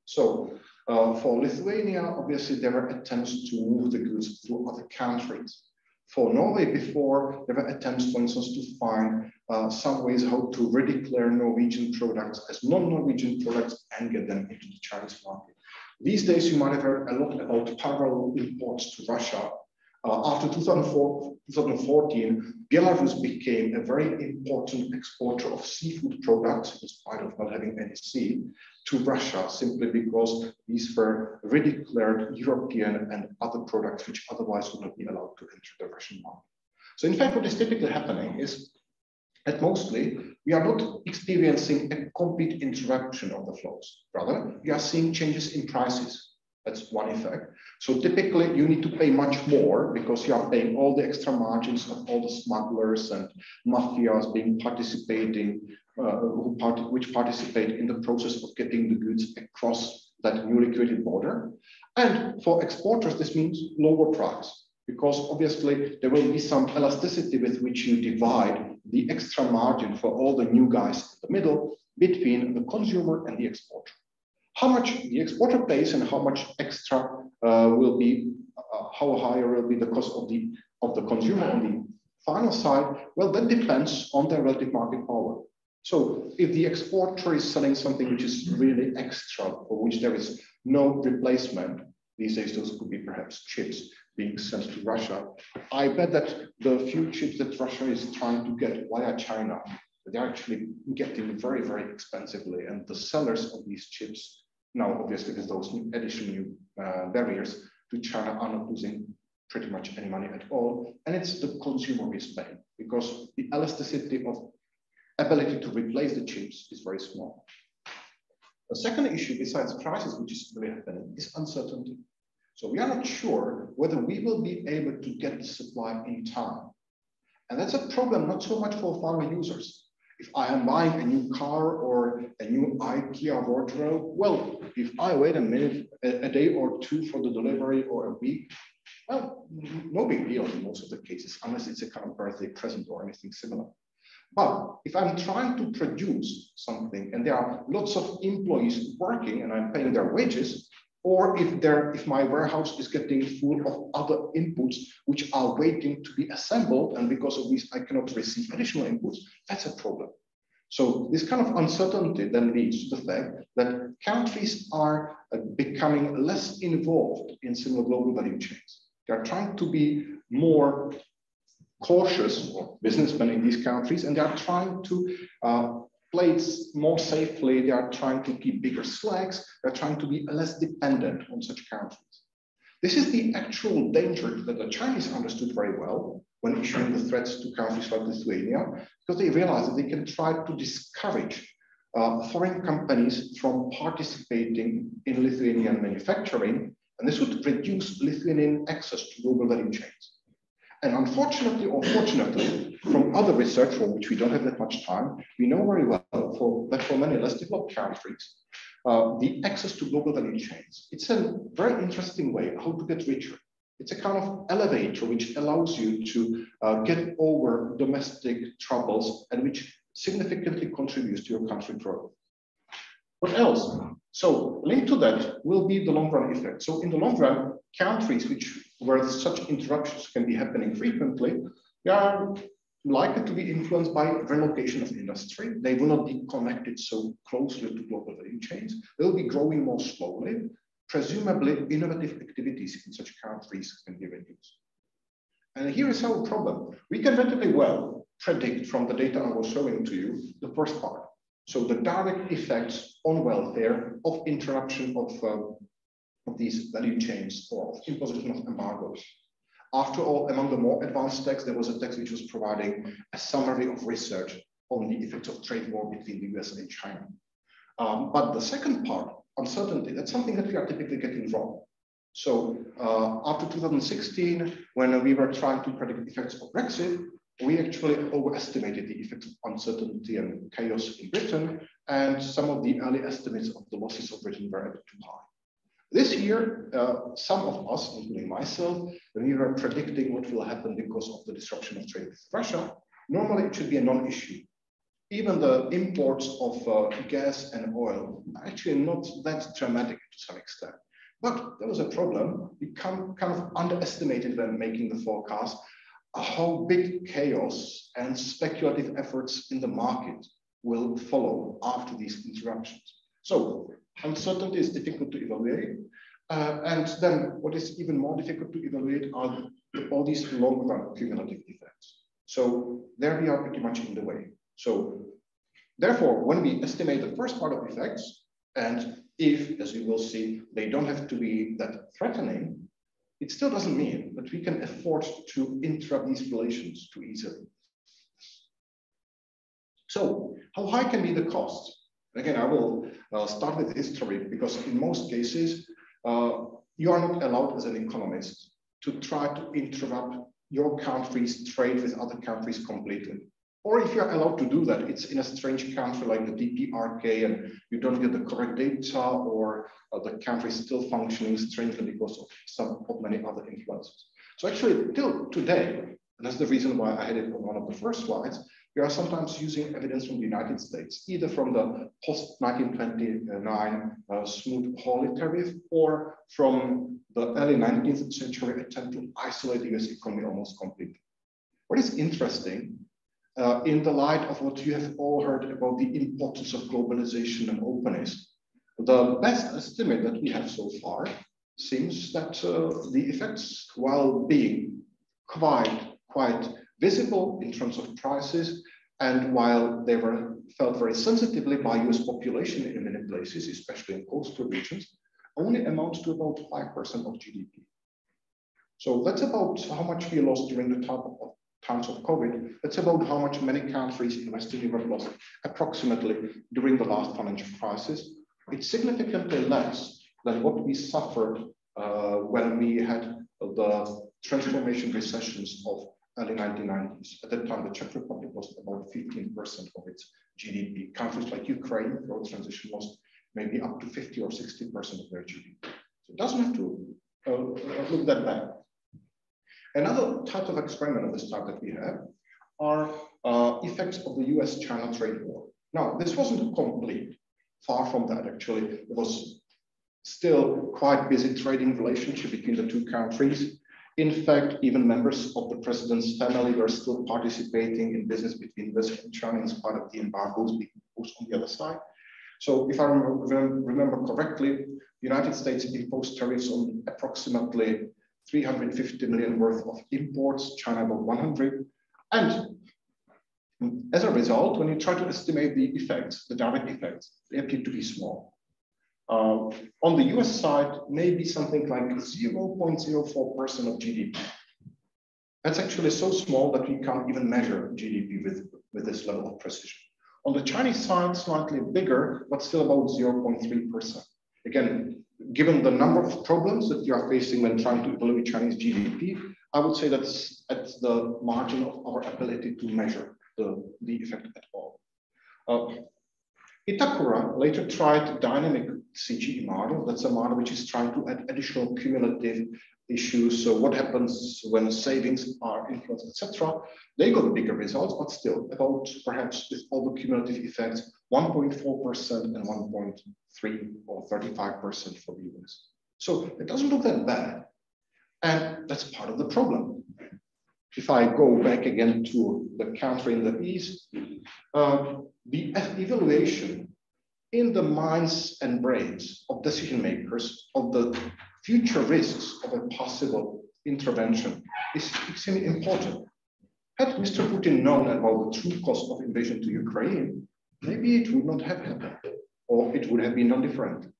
So uh, for Lithuania, obviously, there were attempts to move the goods through other countries. For Norway before, there were attempts, for instance, to find uh, some ways how to redeclare Norwegian products as non-Norwegian products and get them into the Chinese market. These days, you might have heard a lot about parallel imports to Russia uh, after 2004, 2014, Belarus became a very important exporter of seafood products, in spite of not having any sea, to Russia, simply because these were redeclared European and other products which otherwise would not be allowed to enter the Russian market. So in fact, what is typically happening is that mostly we are not experiencing a complete interruption of the flows. Rather, we are seeing changes in prices. That's one effect. So typically you need to pay much more because you are paying all the extra margins of all the smugglers and mafias being participating, uh, part which participate in the process of getting the goods across that newly created border. And for exporters, this means lower price because obviously there will be some elasticity with which you divide the extra margin for all the new guys in the middle between the consumer and the exporter. How much the exporter pays and how much extra uh, will be, uh, how higher will be the cost of the of the consumer on the final side? Well, that depends on their relative market power. So if the exporter is selling something which is really extra, for which there is no replacement, these days those could be perhaps chips being sent to Russia. I bet that the few chips that Russia is trying to get via China, they're actually getting very, very expensively. And the sellers of these chips now obviously with those additional new uh, barriers to China are not losing pretty much any money at all. And it's the consumer who is paying because the elasticity of ability to replace the chips is very small. The second issue besides crisis, which is really happening, is uncertainty. So we are not sure whether we will be able to get the supply in time. And that's a problem not so much for farmer users. If I am buying a new car or a new IKEA wardrobe, well, if I wait a minute, a, a day or two for the delivery or a week, well, no big deal in most of the cases, unless it's a kind of birthday present or anything similar. But if I'm trying to produce something and there are lots of employees working and I'm paying their wages, or if there, if my warehouse is getting full of other inputs which are waiting to be assembled, and because of this I cannot receive additional inputs, that's a problem. So this kind of uncertainty then leads to the fact that countries are uh, becoming less involved in similar global value chains. They are trying to be more cautious, or businessmen in these countries, and they are trying to uh, plates more safely. They are trying to keep bigger slags. They're trying to be less dependent on such countries. This is the actual danger that the Chinese understood very well when issuing the threats to countries like Lithuania, because they realized that they can try to discourage uh, foreign companies from participating in Lithuanian manufacturing, and this would reduce Lithuanian access to global value chains. And unfortunately or fortunately, from other research for which we don't have that much time, we know very well for, that for many less developed countries, uh, the access to global value chains, it's a very interesting way how to get richer. It's a kind of elevator which allows you to uh, get over domestic troubles and which significantly contributes to your country growth. What else? So linked to that will be the long run effect. So in the long run, countries which where such interruptions can be happening frequently, they are likely to be influenced by relocation of industry. They will not be connected so closely to global value chains. They'll be growing more slowly. Presumably, innovative activities in such countries can be reduced. And here is our problem. We can relatively well predict from the data I was showing to you the first part. So the direct effects on welfare of interruption of uh, of these value chains or of imposition of embargoes. After all, among the more advanced texts, there was a text which was providing a summary of research on the effects of trade war between the US and China. Um, but the second part, uncertainty, that's something that we are typically getting wrong. So uh, after 2016, when we were trying to predict the effects of Brexit, we actually overestimated the effects of uncertainty and chaos in Britain, and some of the early estimates of the losses of Britain were a bit too high. This year, uh, some of us, including myself, we were predicting what will happen because of the disruption of trade with Russia, normally it should be a non-issue. Even the imports of uh, gas and oil are actually not that dramatic to some extent. But there was a problem. We kind of underestimated when making the forecast how big chaos and speculative efforts in the market will follow after these interruptions. So uncertainty is difficult to evaluate. Uh, and then what is even more difficult to evaluate are all these long run cumulative effects. So there we are pretty much in the way. So therefore, when we estimate the first part of effects, and if, as we will see, they don't have to be that threatening, it still doesn't mean that we can afford to interrupt these relations too easily. So how high can be the cost? Again, I will uh, start with history because in most cases, uh, you are not allowed as an economist to try to interrupt your country's trade with other countries completely. Or if you're allowed to do that, it's in a strange country like the DPRK and you don't get the correct data or uh, the country is still functioning strangely because of some of many other influences. So actually till today, and that's the reason why I had it on one of the first slides, we are sometimes using evidence from the United States, either from the post-1929 uh, Smoot-Hawley tariff or from the early 19th century attempt to isolate the US economy almost completely. What is interesting, uh, in the light of what you have all heard about the importance of globalization and openness, the best estimate that we have so far seems that uh, the effects, while being quite, quite visible in terms of prices And while they were felt very sensitively by US population in many places, especially in coastal regions, only amounts to about 5% of GDP. So that's about how much we lost during the time of, times of COVID. That's about how much many countries in Western Europe lost approximately during the last financial crisis. It's significantly less than what we suffered uh, when we had the transformation recessions of early 1990s. At that time, the Czech Republic lost about 15% of its GDP. Countries like Ukraine, through transition, lost maybe up to 50 or 60% of their GDP. So it doesn't have to uh, look that bad. Another type of experiment of this type that we have are uh, effects of the US-China trade war. Now, this wasn't complete, far from that actually. It was still quite busy trading relationship between the two countries. In fact, even members of the president's family were still participating in business between US and China in spite of the embargoes being imposed on the other side. So if I remember correctly, the United States imposed tariffs on approximately 350 million worth of imports, China about 100. And as a result, when you try to estimate the effects, the direct effects, they appear to be small. Uh, on the US side, maybe something like 0.04% of GDP. That's actually so small that we can't even measure GDP with, with this level of precision. On the Chinese side, slightly bigger, but still about 0.3%. Again, given the number of problems that you are facing when trying to evaluate Chinese GDP, I would say that's at the margin of our ability to measure the, the effect at all. Uh, Itakura later tried dynamic CGE model. That's a model which is trying to add additional cumulative issues. So what happens when savings are influenced, etc. They got bigger results, but still about perhaps with all the cumulative effects, 1.4% and 1.3 or 35% for US. So it doesn't look that bad. And that's part of the problem. If I go back again to the country in the East, uh, the evaluation in the minds and brains of decision makers of the future risks of a possible intervention is extremely important. Had Mr. Putin known about the true cost of invasion to Ukraine, maybe it would not have happened, or it would have been non different.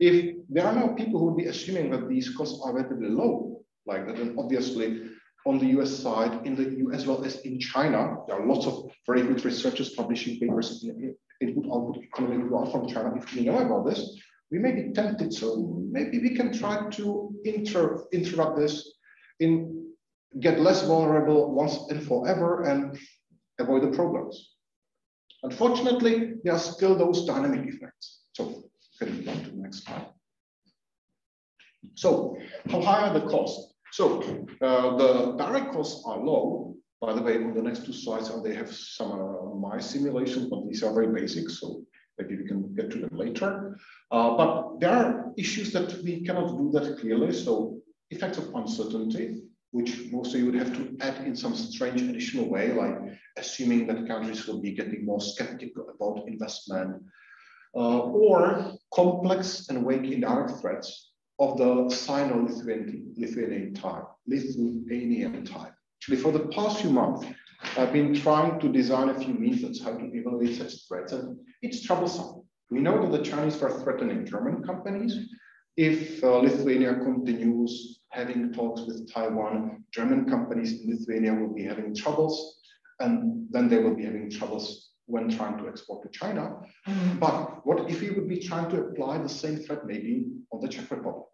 If there are now people who would be assuming that these costs are relatively low, like that, then obviously on the US side, in the EU as well as in China, there are lots of very good researchers publishing papers in input output economy growth from China. If we know about this, we may be tempted. So maybe we can try to inter interrupt this in get less vulnerable once and forever and avoid the problems. Unfortunately, there are still those dynamic effects. So can we go to the next slide? So how high are the costs? So uh, the direct costs are low. By the way, on the next two slides, uh, they have some uh, my simulations, but these are very basic. So maybe we can get to them later. Uh, but there are issues that we cannot do that clearly. So effects of uncertainty, which mostly you would have to add in some strange additional way, like assuming that countries will be getting more skeptical about investment, uh, or complex and vague indirect threats of the Sino-Lithuanian type, Lithuanian type. Actually, for the past few months, I've been trying to design a few methods how to evaluate such threats, and it's troublesome. We know that the Chinese are threatening German companies. If uh, Lithuania continues having talks with Taiwan, German companies in Lithuania will be having troubles, and then they will be having troubles when trying to export to China. Mm-hmm. But what if we would be trying to apply the same threat maybe on the Czech Republic?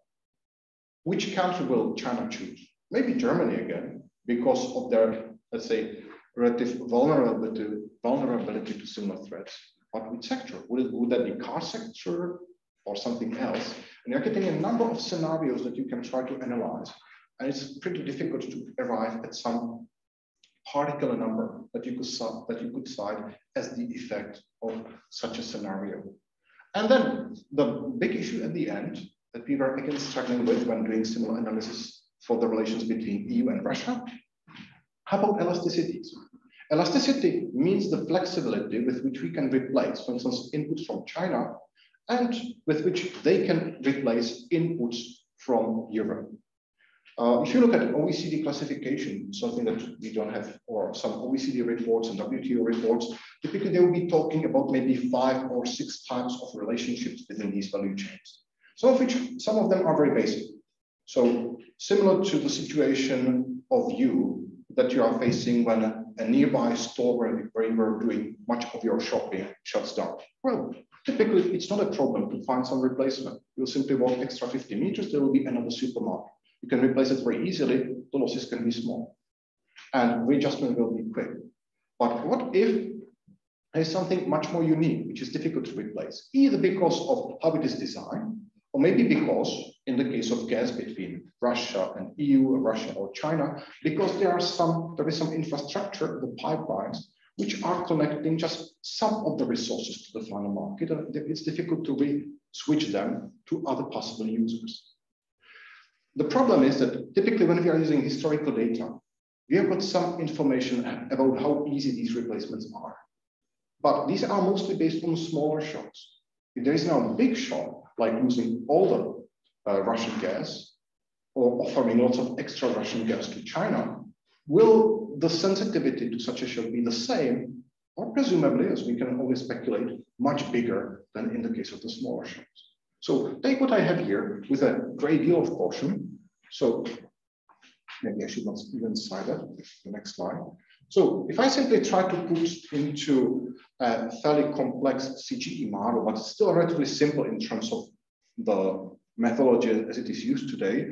Which country will China choose? Maybe Germany again, because of their, let's say, relative vulnerability, vulnerability to similar threats. But which sector? Would, it, would that be car sector or something else? And you're getting a number of scenarios that you can try to analyze. And it's pretty difficult to arrive at some particular number that you could that you could cite as the effect of such a scenario. And then the big issue at the end that we were again struggling with when doing similar analysis for the relations between EU and Russia. How about elasticities? Elasticity means the flexibility with which we can replace, for instance, inputs from China and with which they can replace inputs from Europe. Uh, if you look at OECD classification, something that we don't have, or some OECD reports and WTO reports, typically they will be talking about maybe five or six types of relationships within these value chains. Some of which, some of them are very basic. So similar to the situation of you that you are facing when a, nearby store where, where you are doing much of your shopping shuts down. Well, typically it's not a problem to find some replacement. You'll simply walk extra 50 meters, there will be another supermarket. You can replace it very easily, the losses can be small. And readjustment will be quick. But what if there's something much more unique, which is difficult to replace, either because of how it is designed, or maybe because, in the case of gas between Russia and EU, or Russia or China, because there are some, there is some infrastructure, the pipelines, which are connecting just some of the resources to the final market, and it's difficult to re-switch them to other possible users. The problem is that typically when we are using historical data, we have got some information about how easy these replacements are. But these are mostly based on smaller shocks. If there is now a big shock, like losing all the uh, Russian gas or offering lots of extra Russian gas to China, will the sensitivity to such a shock be the same or presumably, as we can always speculate, much bigger than in the case of the smaller shocks? So take what I have here with a great deal of caution. So maybe I should not even cite that, the next slide. So if I simply try to put into a fairly complex CGE model, but still relatively simple in terms of the methodology as it is used today,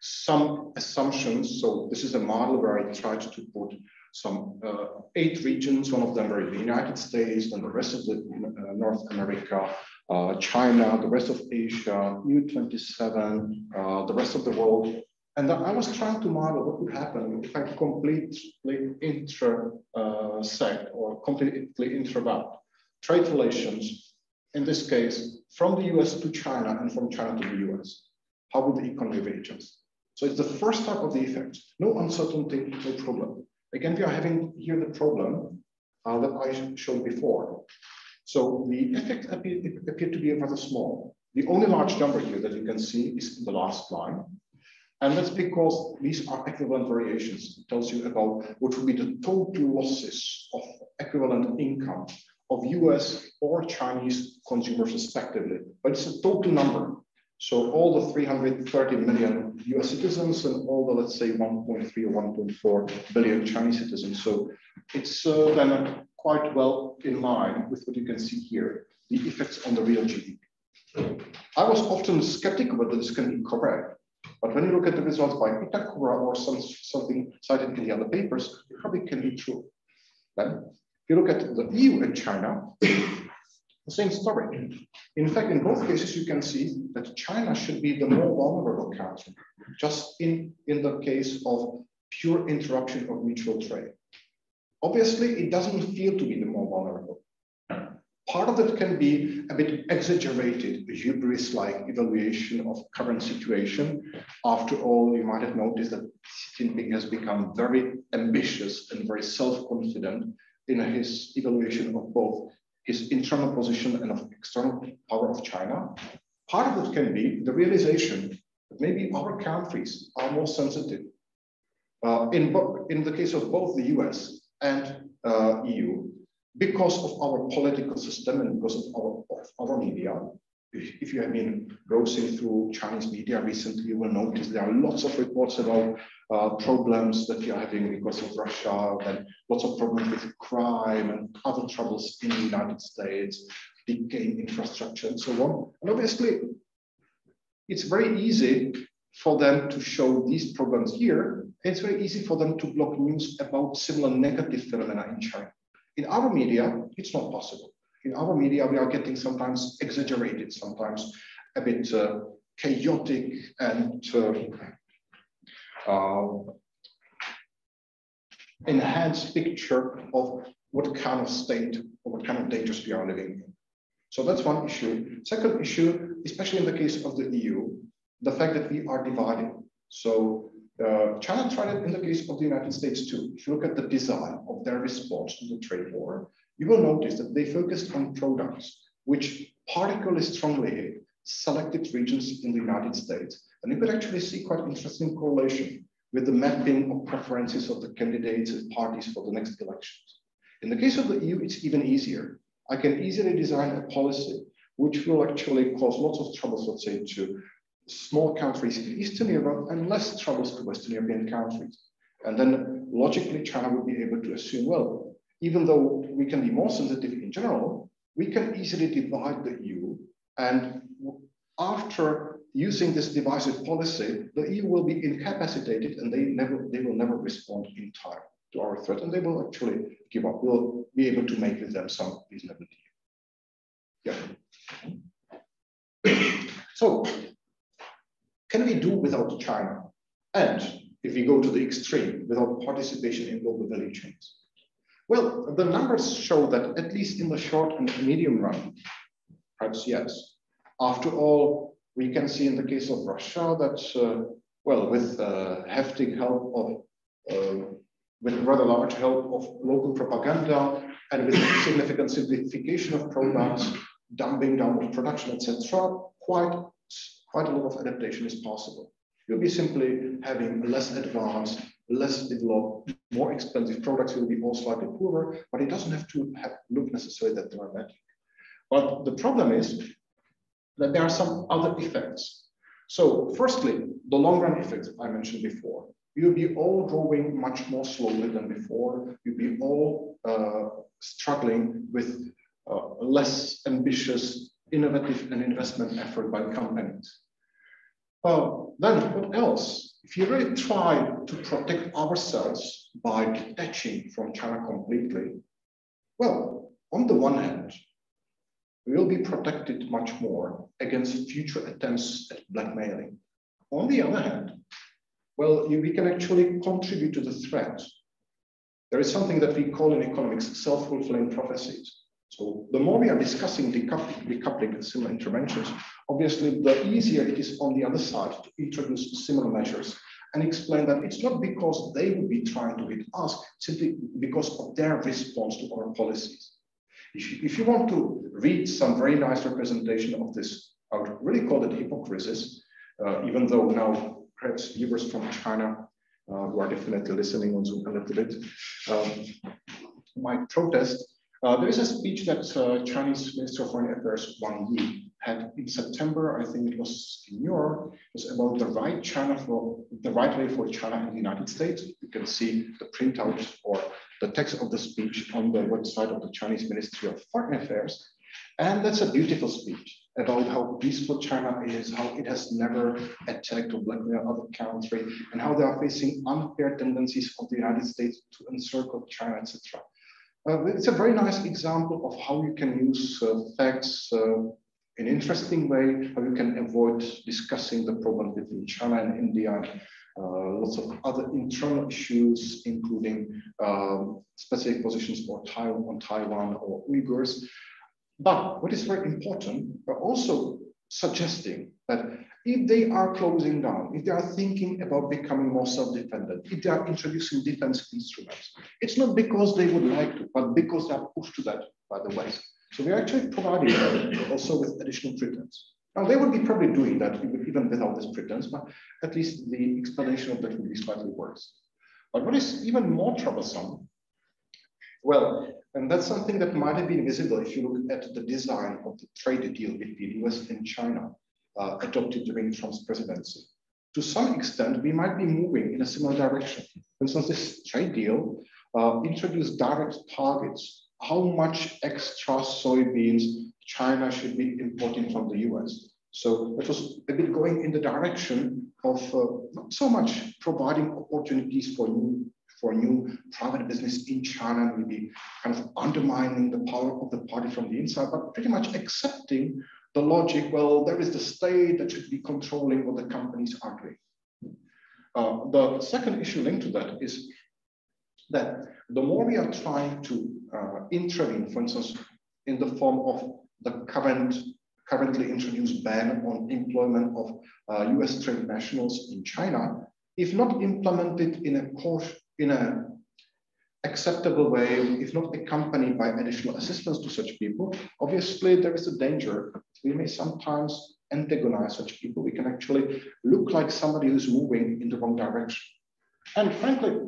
some assumptions. So this is a model where I tried to put some uh, eight regions, one of them are the United States, and the rest of the uh, North America, uh, China, the rest of Asia, EU27, uh, the rest of the world. And I was trying to model what would happen if I completely intersect uh, or completely interrupt trade relations, in this case, from the US to China and from China to the US. How would the economy readjust? So it's the first type of the effect. No uncertainty, no problem. Again, we are having here the problem uh, that I showed before. So the effect appeared appear to be rather small. The only large number here that you can see is the last line. And that's because these are equivalent variations. It tells you about what would be the total losses of equivalent income of US or Chinese consumers respectively. But it's a total number. So all the 330 million US citizens and all the, let's say, 1.3 or 1.4 billion Chinese citizens. So it's uh, then quite well in line with what you can see here, the effects on the real GDP. I was often skeptical whether this can be correct, but when you look at the results by Itakura or some, something cited in the other papers, it probably can be true. Then, if you look at the EU and China, the same story. In fact, in both cases, you can see that China should be the more vulnerable country, just in, in the case of pure interruption of mutual trade. Obviously, it doesn't feel to be the more vulnerable. Part of it can be a bit exaggerated, hubris-like evaluation of current situation. After all, you might have noticed that Xi Jinping has become very ambitious and very self-confident in his evaluation of both his internal position and of external power of China. Part of it can be the realization that maybe our countries are more sensitive. Uh, in, in the case of both the US and uh, EU, because of our political system and because of our, of our media, if, you have been browsing through Chinese media recently, you will notice there are lots of reports about uh, problems that we are having because of Russia, and lots of problems with crime and other troubles in the United States, decaying infrastructure and so on. And obviously, it's very easy for them to show these problems here. It's very easy for them to block news about similar negative phenomena in China. In our media, it's not possible. In our media, we are getting sometimes exaggerated, sometimes a bit uh, chaotic and uh, uh, enhanced picture of what kind of state or what kind of dangers we are living in. So that's one issue. Second issue, especially in the case of the EU, the fact that we are divided. So uh, China tried it in the case of the United States too. If you look at the design of their response to the trade war, you will notice that they focused on products which particularly strongly hit selected regions in the United States And you could actually see quite interesting correlation with the mapping of preferences of the candidates and parties for the next elections. In the case of the EU, it's even easier. I can easily design a policy which will actually cause lots of troubles, let's say, to small countries in Eastern Europe and less troubles to Western European countries. And then logically, China will be able to assume, well, even though we can be more sensitive in general, we can easily divide the EU. And after using this divisive policy, the EU will be incapacitated and they never they will never respond in time to our threat and they will actually give up. We'll be able to make with them some reasonable deal. Yeah. so can we do without China? And if we go to the extreme, without participation in global value chains? Well, the numbers show that at least in the short and medium run, perhaps yes. After all, we can see in the case of Russia that, uh, well, with uh, hefty help of, uh, with rather large help of local propaganda and with significant simplification of products, dumping down of production, etc., quite, quite a lot of adaptation is possible. You'll be simply having less advanced, less developed, more expensive products. You'll be more slightly poorer, but it doesn't have to have, look necessarily that dramatic. But the problem is that there are some other effects. So firstly, the long run effects I mentioned before. You'll be all growing much more slowly than before. You'll be all uh, struggling with uh, less ambitious, innovative and investment effort by companies. Well, then what else? If you really try to protect ourselves by detaching from China completely, well, on the one hand, we will be protected much more against future attempts at blackmailing. On the other hand, well, we can actually contribute to the threat. There is something that we call in economics self-fulfilling prophecies. So the more we are discussing decoupling, and similar interventions, obviously the easier it is on the other side to introduce similar measures and explain that it's not because they would be trying to hit us, simply because of their response to our policies. If you, if you want to read some very nice representation of this, I would really call it hypocrisy, uh, even though now perhaps viewers from China uh, who are definitely listening on Zoom a little bit um, might protest. Uh, there is a speech that uh, Chinese Minister of Foreign Affairs Wang Yi had in September, I think it was in New York, was about the right China for the right way for China and the United States. You can see the printout or the text of the speech on the website of the Chinese Ministry of Foreign Affairs. And that's a beautiful speech about how peaceful China is, how it has never attacked or blackmailed other countries, and how they are facing unfair tendencies of the United States to encircle China, etc. Uh, it's a very nice example of how you can use uh, facts uh, in an interesting way, how you can avoid discussing the problem between China and India, uh, lots of other internal issues, including um, specific positions for Taiwan, on Taiwan or Uyghurs. But what is very important, we're also suggesting that if they are closing down, if they are thinking about becoming more self-dependent, if they are introducing defense instruments, it's not because they would like to, but because they are pushed to that by the West. So we're actually providing them also with additional pretense. Now they would be probably doing that even without this pretense, but at least the explanation of that would be slightly worse. But what is even more troublesome, well, and that's something that might have been visible if you look at the design of the trade deal between the US and China uh, adopted during Trump's presidency. To some extent, we might be moving in a similar direction. For instance, this trade deal uh, introduced direct targets, how much extra soybeans China should be importing from the US. So it was a bit going in the direction of uh, not so much providing opportunities for new for new private business in China, maybe kind of undermining the power of the party from the inside, but pretty much accepting the logic, well, there is the state that should be controlling what the companies are doing. Uh, the second issue linked to that is that the more we are trying to uh, intervene, for instance, in the form of the current currently introduced ban on employment of uh, US trained nationals in China, if not implemented in a course, in a acceptable way, if not accompanied by additional assistance to such people, obviously there is a danger. We may sometimes antagonize such people. We can actually look like somebody who's moving in the wrong direction. And frankly,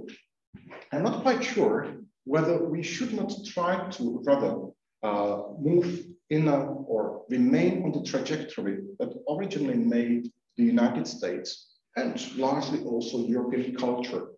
I'm not quite sure whether we should not try to rather uh, move in a, or remain on the trajectory that originally made the United States and largely also European culture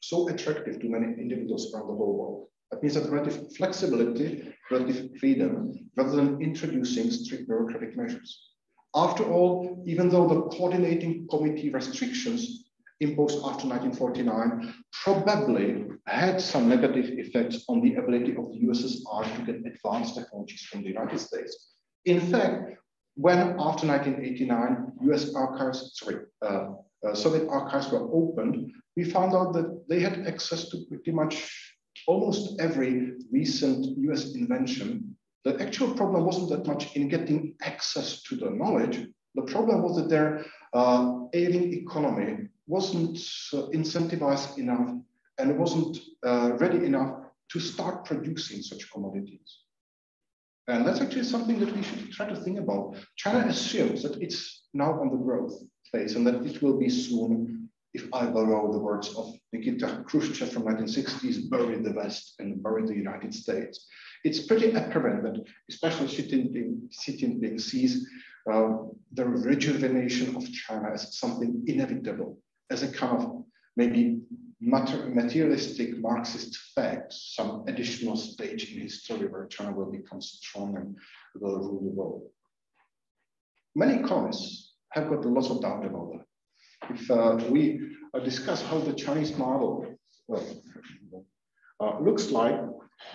so attractive to many individuals around the whole world. That means that relative flexibility, relative freedom, rather than introducing strict bureaucratic measures. After all, even though the coordinating committee restrictions imposed after 1949 probably had some negative effects on the ability of the USSR to get advanced technologies from the United States. In fact, when after 1989, US archives, sorry, uh, uh, Soviet archives were opened, we found out that they had access to pretty much almost every recent US invention. The actual problem wasn't that much in getting access to the knowledge. The problem was that their uh, ailing economy wasn't uh, incentivized enough and it wasn't uh, ready enough to start producing such commodities. And that's actually something that we should try to think about. China assumes that it's now on the growth phase and that it will be soon, if I borrow the words of Nikita Khrushchev from 1960s, bury the West and bury the United States. It's pretty apparent that especially Xi Jinping, Xi Jinping sees uh, the rejuvenation of China as something inevitable as a kind of maybe materialistic Marxist fact, some additional stage in history where China will become strong and will rule the world. Many economists have got lots of doubt about that. If uh, we uh, discuss how the Chinese model uh, looks like,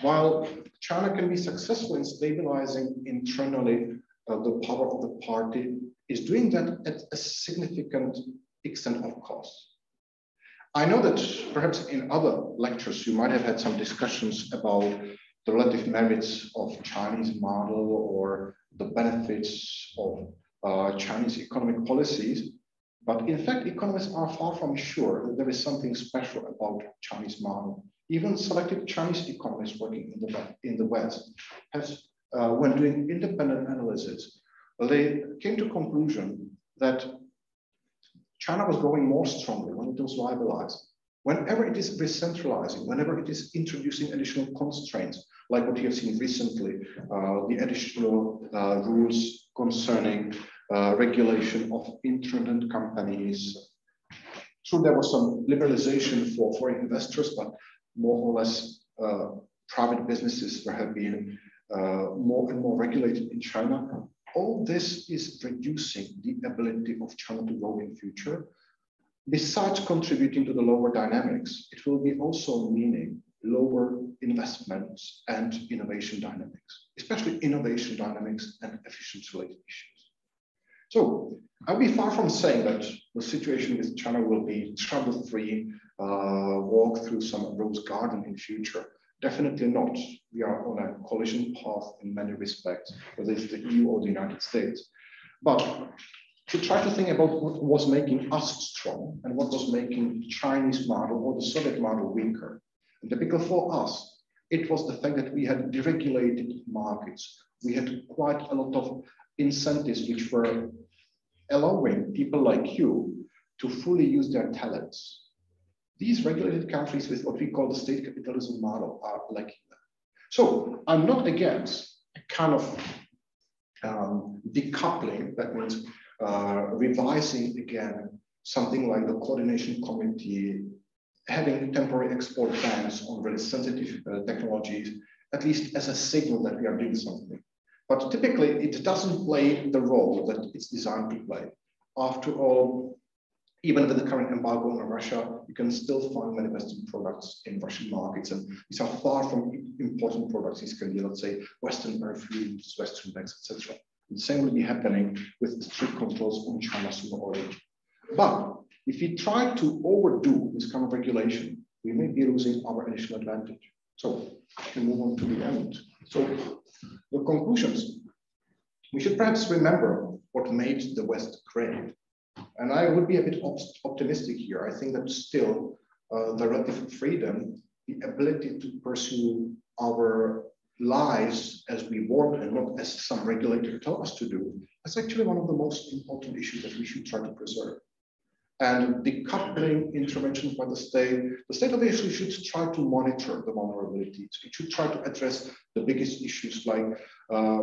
while China can be successful in stabilizing internally uh, the power of the party, is doing that at a significant extent of cost. I know that perhaps in other lectures, you might have had some discussions about the relative merits of Chinese model or the benefits of uh, Chinese economic policies. But in fact, economists are far from sure that there is something special about Chinese model. Even selected Chinese economists working in the, in the West has, uh, when doing independent analysis, they came to conclusion that China was growing more strongly when it was liberalized. Whenever it is decentralizing, whenever it is introducing additional constraints, like what you have seen recently, uh, the additional uh, rules concerning uh, regulation of internet companies. So there was some liberalization for foreign investors, but more or less uh, private businesses have been uh, more and more regulated in China all this is reducing the ability of China to grow in future. Besides contributing to the lower dynamics, it will be also meaning lower investments and innovation dynamics, especially innovation dynamics and efficiency related issues. So I'll be far from saying that the situation with China will be trouble-free, uh, walk through some rose garden in future. Definitely not. We are on a collision path in many respects, whether it's the EU or the United States. But to try to think about what was making us strong and what was making the Chinese model or the Soviet model weaker. And typical for us, it was the fact that we had deregulated markets. We had quite a lot of incentives which were allowing people like you to fully use their talents these regulated countries with what we call the state capitalism model are lacking that. So I'm not against a kind of um, decoupling, that means uh, revising again something like the coordination committee, having temporary export bans on really sensitive uh, technologies, at least as a signal that we are doing something. But typically it doesn't play the role that it's designed to play. After all, even with the current embargo on Russia, you can still find many Western products in Russian markets. And these are far from important products. These can be, let's say, Western perfumes, Western bags, etc. The same will be happening with strict controls on China's origin. But if we try to overdo this kind of regulation, we may be losing our initial advantage. So we move on to the end. So the conclusions. We should perhaps remember what made the West great. And I would be a bit op optimistic here. I think that still uh, the relative freedom, the ability to pursue our lives as we want and not as some regulator tell us to do, that's actually one of the most important issues that we should try to preserve. And decoupling interventions by the state, the state of obviously should try to monitor the vulnerabilities. It should try to address the biggest issues like uh,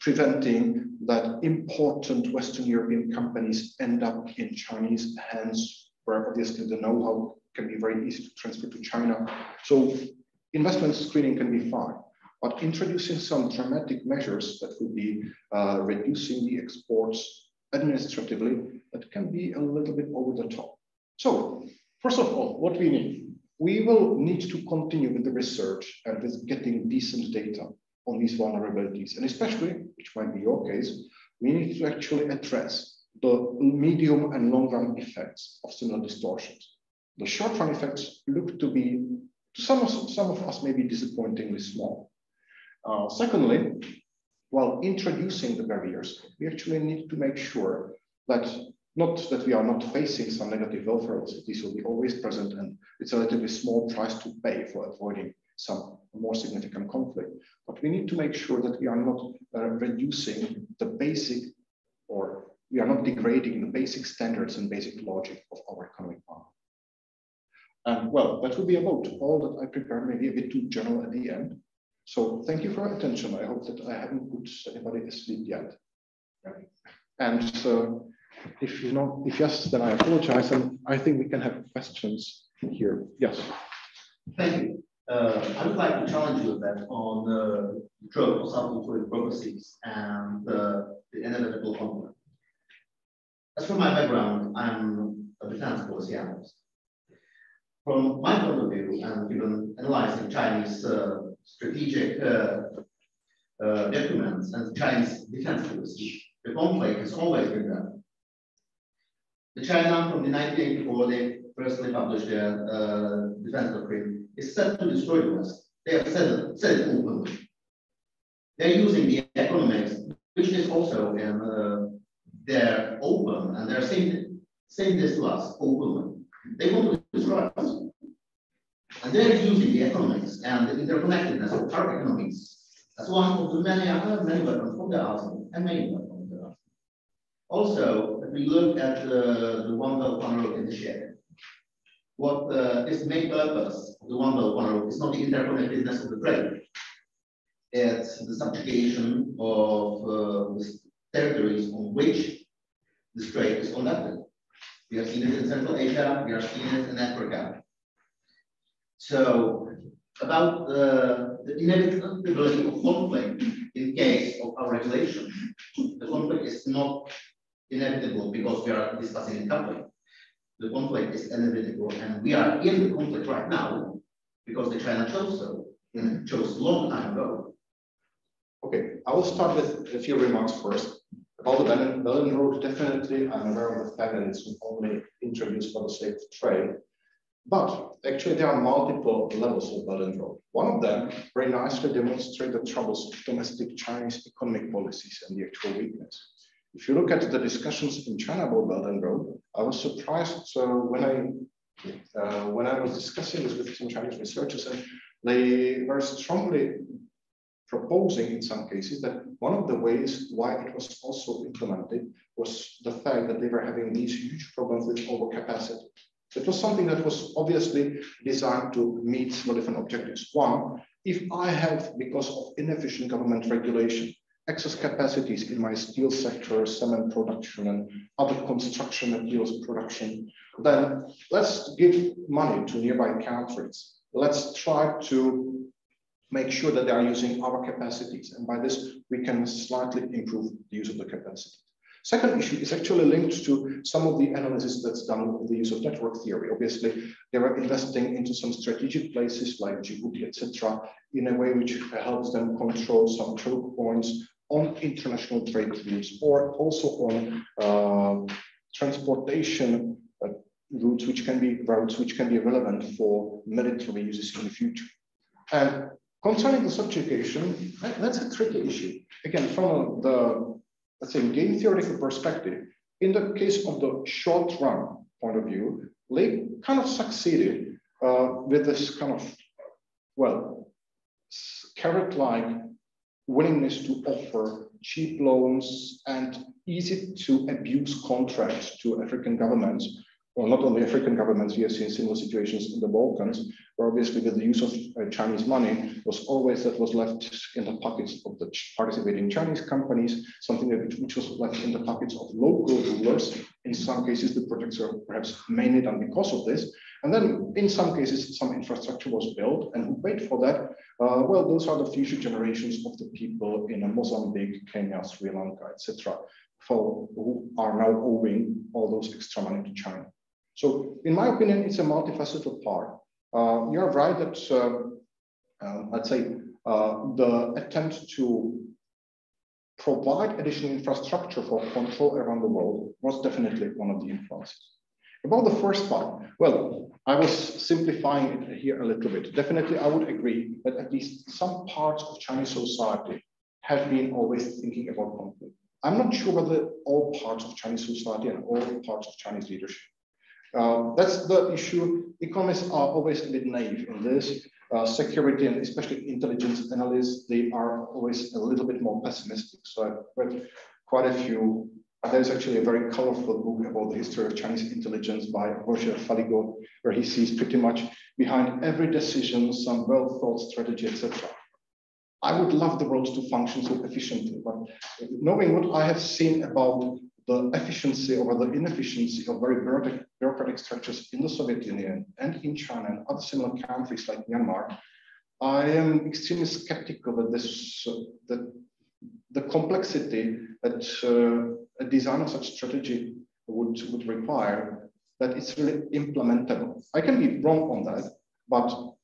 preventing that important Western European companies end up in Chinese hands, where obviously the know-how can be very easy to transfer to China. So investment screening can be fine, but introducing some dramatic measures that would be uh, reducing the exports administratively, that can be a little bit over the top. So first of all, what we need, we will need to continue with the research and with getting decent data on these vulnerabilities. And especially, which might be your case, we need to actually address the medium and long run effects of similar distortions. The short run effects look to be, to some of, some of us, maybe disappointingly small. Uh, secondly, while introducing the barriers, we actually need to make sure that not that we are not facing some negative welfare these will be always present and it's a relatively small price to pay for avoiding some more significant conflict. But we need to make sure that we are not uh, reducing the basic or we are not degrading the basic standards and basic logic of our economic model. And well, that will be about all that I prepared, maybe a bit too general at the end. So thank you for your attention. I hope that I haven't put anybody asleep yet. And so if you know, if yes, then I apologize. And I think we can have questions here. Yes. Thank you. Uh, I would like to challenge you a bit on the drug for supplementary purposes and uh, the inevitable conflict. As for my background, I'm a defense policy analyst. From my point of view, and given analyzing Chinese uh, strategic uh, uh, documents and Chinese defense policy, the conflict has always been there. The China from the 1984, they firstly published their uh, defense doctrine is set to destroy the West. They have said it, said it openly. They're using the economics, which is also in uh, their open, and they're saying, saying this to us openly. They want to destroy us. And they're using the economics and the interconnectedness of our economics as one of the many other many weapons from the arsenal and many weapons from the arsenal. Also, if we look at the, the One Belt One Road initiative, what uh, is the main purpose of the One Belt One Road is not the interconnectedness of the trade. It's the subjugation of uh, the territories on which the trade is conducted. We have seen it in Central Asia, we are seeing it in Africa. So about uh, the inevitability of conflict in case of our regulation, the conflict is not inevitable because we are discussing a conflict the conflict is inevitable, and we are in the conflict right now because the China chose so, and chose long time ago. Okay, I will start with a few remarks first. About the Belt and Road, definitely I'm aware of the fact that it's only introduced for the sake of trade. But actually, there are multiple levels of Belt and Road. One of them very nicely demonstrates the troubles of domestic Chinese economic policies and the actual weakness. If you look at the discussions in China about Belt and Road, I was surprised uh, when I uh, when I was discussing this with some Chinese researchers, and they were strongly proposing in some cases that one of the ways why it was also implemented was the fact that they were having these huge problems with overcapacity. It was something that was obviously designed to meet the different objectives. One, if I have, because of inefficient government regulation, excess capacities in my steel sector, cement production, and other construction materials production, then let's give money to nearby countries. Let's try to make sure that they are using our capacities. And by this, we can slightly improve the use of the capacity. Second issue is actually linked to some of the analysis that's done with the use of network theory. Obviously, they are investing into some strategic places like Djibouti, etc., in a way which helps them control some choke points on international trade routes or also on uh, transportation uh, routes which can be routes which can be relevant for military uses in the future. And concerning the subjugation, that's a tricky issue. Again, from the let's say game theoretical perspective, in the case of the short run point of view, they kind of succeeded uh, with this kind of well carrot-like willingness to offer cheap loans and easy to abuse contracts to African governments, or not only African governments, we have seen similar situations in the Balkans, where obviously with the use of uh, Chinese money was always that was left in the pockets of the participating Chinese companies, something that which was left in the pockets of local rulers. In some cases, the projects are perhaps mainly done because of this. And then in some cases, some infrastructure was built and who paid for that? Uh, well, those are the future generations of the people in Mozambique, Kenya, Sri Lanka, etc., for who are now owing all those extra money to China. So in my opinion, it's a multifaceted part. Uh, you're right that, uh, uh, let's say, uh, the attempt to provide additional infrastructure for control around the world was definitely one of the influences. About the first part, well, I was simplifying it here a little bit. Definitely, I would agree that at least some parts of Chinese society have been always thinking about conflict. I'm not sure whether all parts of Chinese society and all parts of Chinese leadership uh, that's the issue. Economists are always a bit naive in this. Uh, security and especially intelligence analysts, they are always a little bit more pessimistic. So I've read quite a few. There's actually a very colorful book about the history of Chinese intelligence by Roger Faligot, where he sees pretty much behind every decision some well thought strategy, etc. I would love the world to function so efficiently, but knowing what I have seen about the efficiency or the inefficiency of very bureaucratic structures in the Soviet Union and in China and other similar countries like Myanmar, I am extremely skeptical that this that the complexity that uh, a design of such strategy would, would require, that it's really implementable. I can be wrong on that, but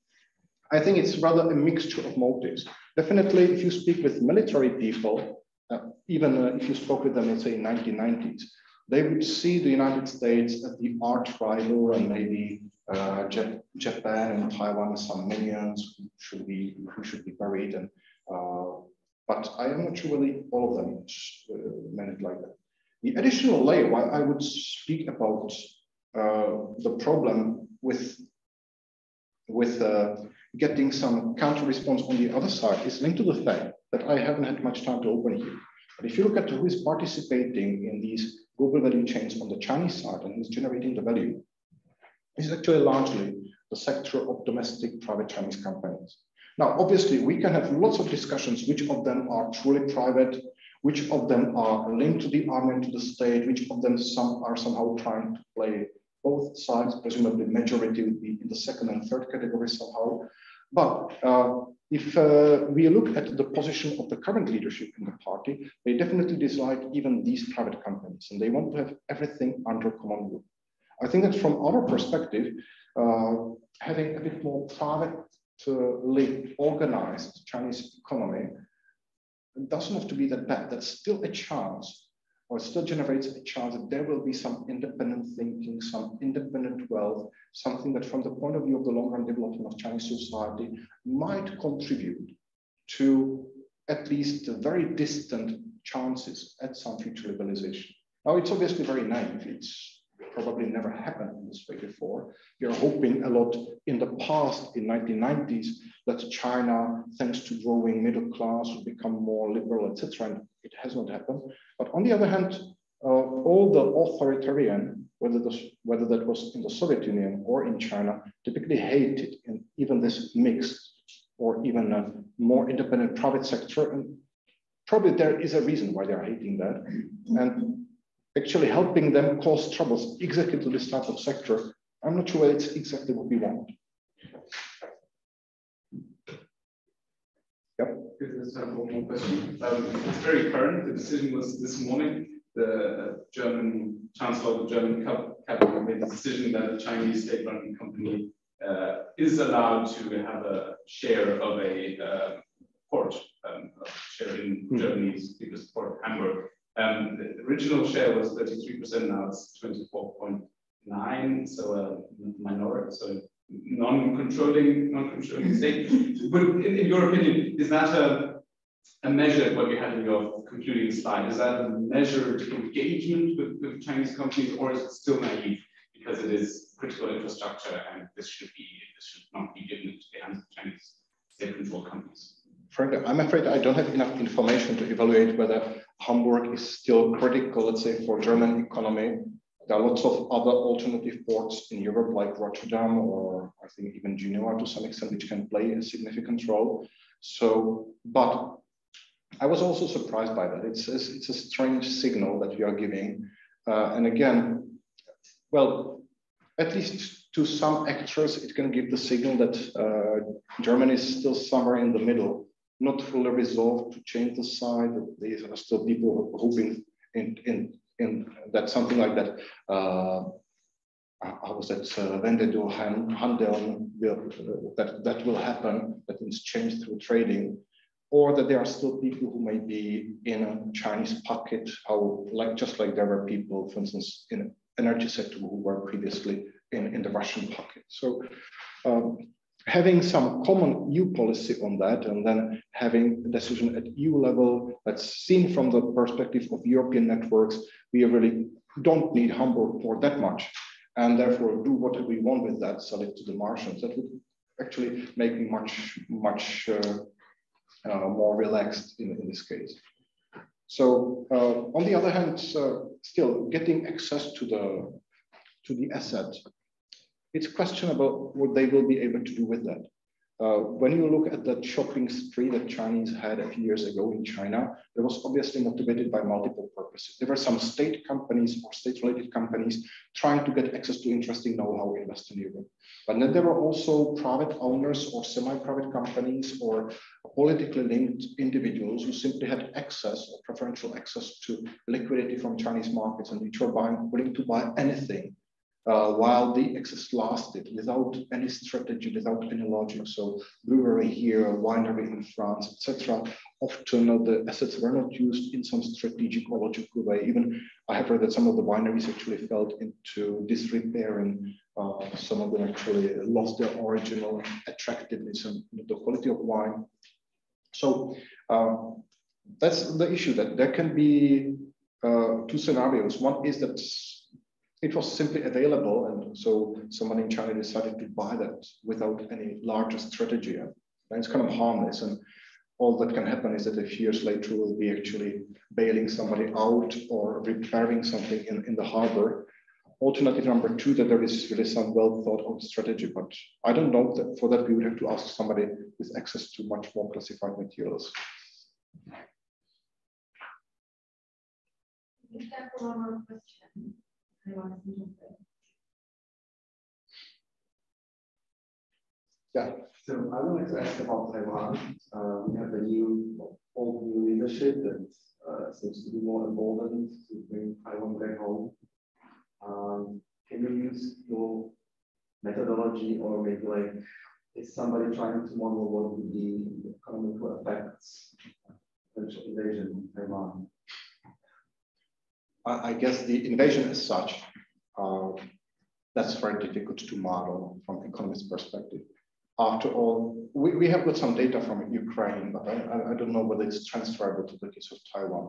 I think it's rather a mixture of motives. Definitely, if you speak with military people, uh, even uh, if you spoke with them, let's say in 1990s, they would see the United States as the arch rival and maybe uh, Japan and Taiwan as some minions who should be who should be buried. And uh, but I am not sure whether all of them uh, meant it like that. The additional layer, why I would speak about uh, the problem with with getting some counter response on the other side is linked to the fact that I haven't had much time to open here. But if you look at who is participating in these global value chains on the Chinese side and is generating the value, This is actually largely the sector of domestic private Chinese companies. Now, obviously, we can have lots of discussions which of them are truly private, which of them are linked to the army and to the state, which of them some are somehow trying to play both sides, presumably majority would be in the second and third category somehow. But uh, if uh, we look at the position of the current leadership in the party, they definitely dislike even these private companies and they want to have everything under common rule. I think that from our perspective, uh, having a bit more privately organized Chinese economy doesn't have to be that bad. That's still a chance or still generates a chance that there will be some independent thinking, some independent wealth, something that from the point of view of the long-run development of Chinese society might contribute to at least very distant chances at some future liberalization. Now, it's obviously very naive. It's probably never happened in this way before. We are hoping a lot in the past, in 1990s, that China, thanks to growing middle class, would become more liberal, etc. And it has not happened. But on the other hand, uh, all the authoritarian, whether, whether that was in the Soviet Union or in China, typically hated even this mixed or even a more independent private sector. And probably there is a reason why they are hating that. And actually helping them cause troubles exactly to this type of sector, I'm not sure it's exactly what we want. For one more question. Um, it's very current. The decision was this morning. The German Chancellor of the German capital made the decision that a Chinese state-run company uh, is allowed to have a share of a uh, port, um, a share in mm. Germany's biggest port, Hamburg. Um, the original share was 33%, now it's 24.9, so a minority, so non-controlling, non-controlling state. But in, in, your opinion, is that a, a measure, what you had in your concluding slide, is that a measure measured engagement with, with Chinese companies, or is it still naive because it is critical infrastructure and this should be, this should not be given to the hands of Chinese state-controlled companies? Frankly, I'm afraid I don't have enough information to evaluate whether Hamburg is still critical, let's say, for German economy. There are lots of other alternative ports in Europe, like Rotterdam or I think even Genoa to some extent, which can play a significant role. So, but I was also surprised by that. It's, it's a strange signal that we are giving. Uh, and again, well, at least to some actors, it can give the signal that uh, Germany is still somewhere in the middle, not fully resolved to change the side. There are still people hoping in, in, in that something like that. Uh, how was that? Uh, Wende durch Handeln will, uh, that, that will happen, that means change through trading or that there are still people who may be in a Chinese pocket, how like just like there were people, for instance, in energy sector who were previously in, in the Russian pocket. So um, having some common EU policy on that and then having a decision at EU level that's seen from the perspective of European networks, we really don't need Hamburg for that much and therefore do what we want with that, sell it to the Martians. That would actually make me much, much uh, uh, more relaxed in, in this case. So uh, on the other hand, uh, still getting access to the to the asset, it's questionable what they will be able to do with that. Uh, when you look at the shopping spree that Chinese had a few years ago in China, it was obviously motivated by multiple purposes. There were some state companies or state-related companies trying to get access to interesting know-how in Western Europe. But then there were also private owners or semi-private companies or politically linked individuals who simply had access or preferential access to liquidity from Chinese markets and which were buying, willing to buy anything uh, while the excess lasted without any strategy, without any logic. So brewery here, winery in France, etc. Often the assets were not used in some strategic or logical way. Even I have read that some of the wineries actually fell into disrepair and uh, some of them actually lost their original attractiveness and the quality of wine. So uh, that's the issue that there can be uh, two scenarios. One is that it was simply available. And so someone in China decided to buy that without any larger strategy. And it's kind of harmless. And all that can happen is that a few years later we'll be actually bailing somebody out or repairing something in, in the harbor. Alternative number two, that there is really some well thought out strategy, but I don't know that for that we would have to ask somebody with access to much more classified materials. Is that one more question? Yeah, so I wanted to ask about Taiwan. Uh, we have a new, old new leadership that uh, seems to be more emboldened to bring Taiwan back home. Um, can you use your methodology or maybe like, is somebody trying to model what would be the economical effects of potential invasion of Taiwan? I guess the invasion as such uh, that's very difficult to model from economist perspective. After all, we, we have got some data from Ukraine, but I, I don't know whether it's transferable to the case of Taiwan.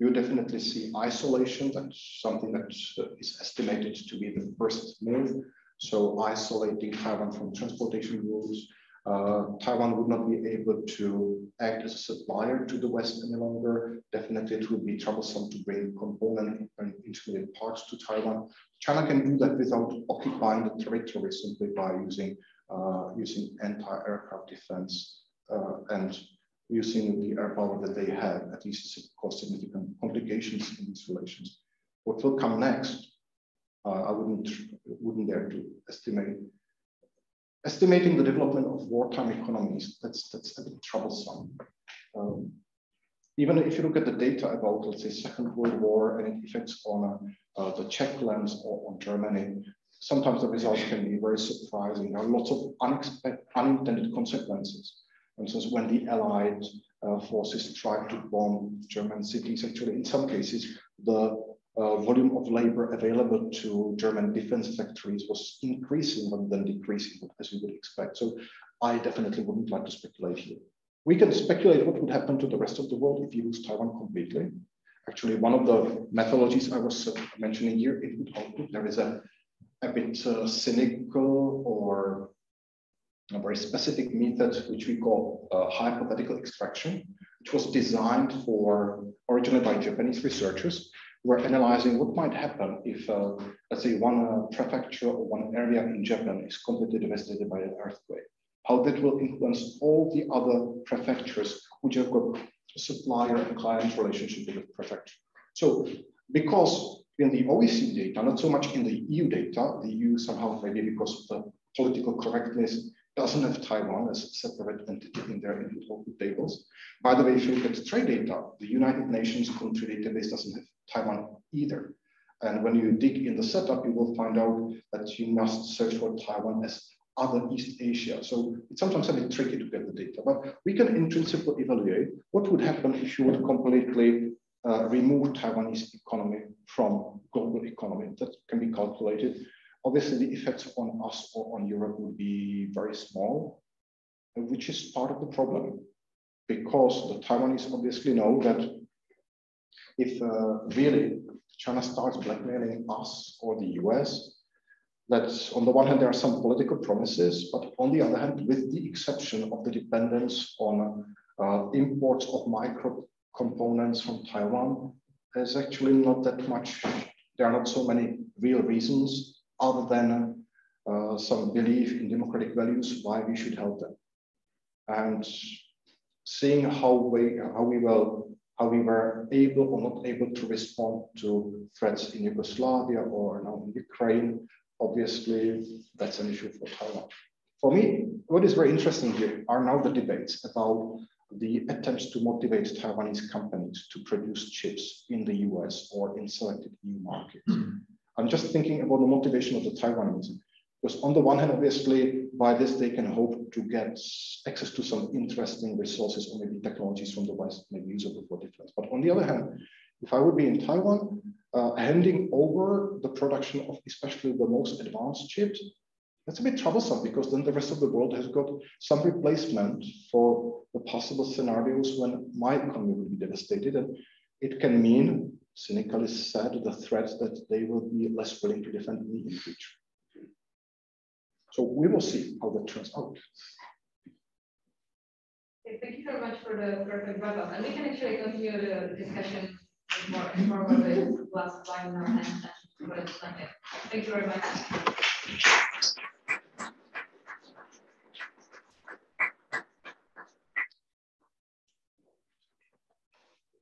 You definitely see isolation. That's something that is estimated to be the first move. So isolating Taiwan from transportation routes, uh, Taiwan would not be able to act as a supplier to the West any longer. Definitely, it would be troublesome to bring component and intermediate parts to Taiwan. China can do that without occupying the territory simply by using uh, using anti-aircraft defense uh, and using the air power that they have. At least it cause significant complications in these relations. What will come next? Uh, I wouldn't wouldn't dare to estimate estimating the development of wartime economies, that's, that's a bit troublesome. Um, even if you look at the data about, let's say, Second World War and its effects on uh, the Czech lands or on Germany, sometimes the results can be very surprising. There are lots of unexpected, unintended consequences. For instance, when the Allied uh, forces tried to bomb German cities, actually, in some cases, the uh, volume of labor available to German defense factories was increasing rather than decreasing, as you would expect. So I definitely wouldn't like to speculate here. We can speculate what would happen to the rest of the world if you lose Taiwan completely. Actually, one of the methodologies I was uh, mentioning here, input output, there is a, a bit uh, cynical or a very specific method which we call uh, hypothetical extraction, which was designed for originally by Japanese researchers who are analyzing what might happen if, uh, let's say, one uh, prefecture or one area in Japan is completely devastated by an earthquake. How that will influence all the other prefectures which have got supplier and client relationship with the prefecture. So because in the OECD data, not so much in the EU data, the EU somehow maybe because of the political correctness doesn't have Taiwan as a separate entity in their input tables. By the way, if you look at trade data, the United Nations country database doesn't have Taiwan either. And when you dig in the setup, you will find out that you must search for Taiwan as other East Asia. So it's sometimes a bit tricky to get the data, but we can in principle evaluate what would happen if you would completely uh, remove Taiwanese economy from global economy. That can be calculated. Obviously, the effects on us or on Europe would be very small, which is part of the problem because the Taiwanese obviously know that if uh, really China starts blackmailing us or the US, that on the one hand, there are some political promises, but on the other hand, with the exception of the dependence on uh, imports of micro components from Taiwan, there's actually not that much, there are not so many real reasons other than uh, some belief in democratic values why we should help them. And seeing how we, how we will how we were able or not able to respond to threats in Yugoslavia or now in Ukraine, obviously that's an issue for Taiwan. For me, what is very interesting here are now the debates about the attempts to motivate Taiwanese companies to produce chips in the US or in selected EU markets. Mm-hmm. I'm just thinking about the motivation of the Taiwanese. Because on the one hand, obviously, by this, they can hope to get access to some interesting resources or maybe technologies from the West, maybe usable for defense. But on the other hand, if I would be in Taiwan, uh, handing over the production of especially the most advanced chips, that's a bit troublesome because then the rest of the world has got some replacement for the possible scenarios when my economy will be devastated. And it can mean, cynically said, the threat that they will be less willing to defend me in the future. So we will see how that turns out. Okay, thank you very much for the perfect wrap up. And we can actually continue the discussion more, more of a glass of wine in our hands. Thank you very much.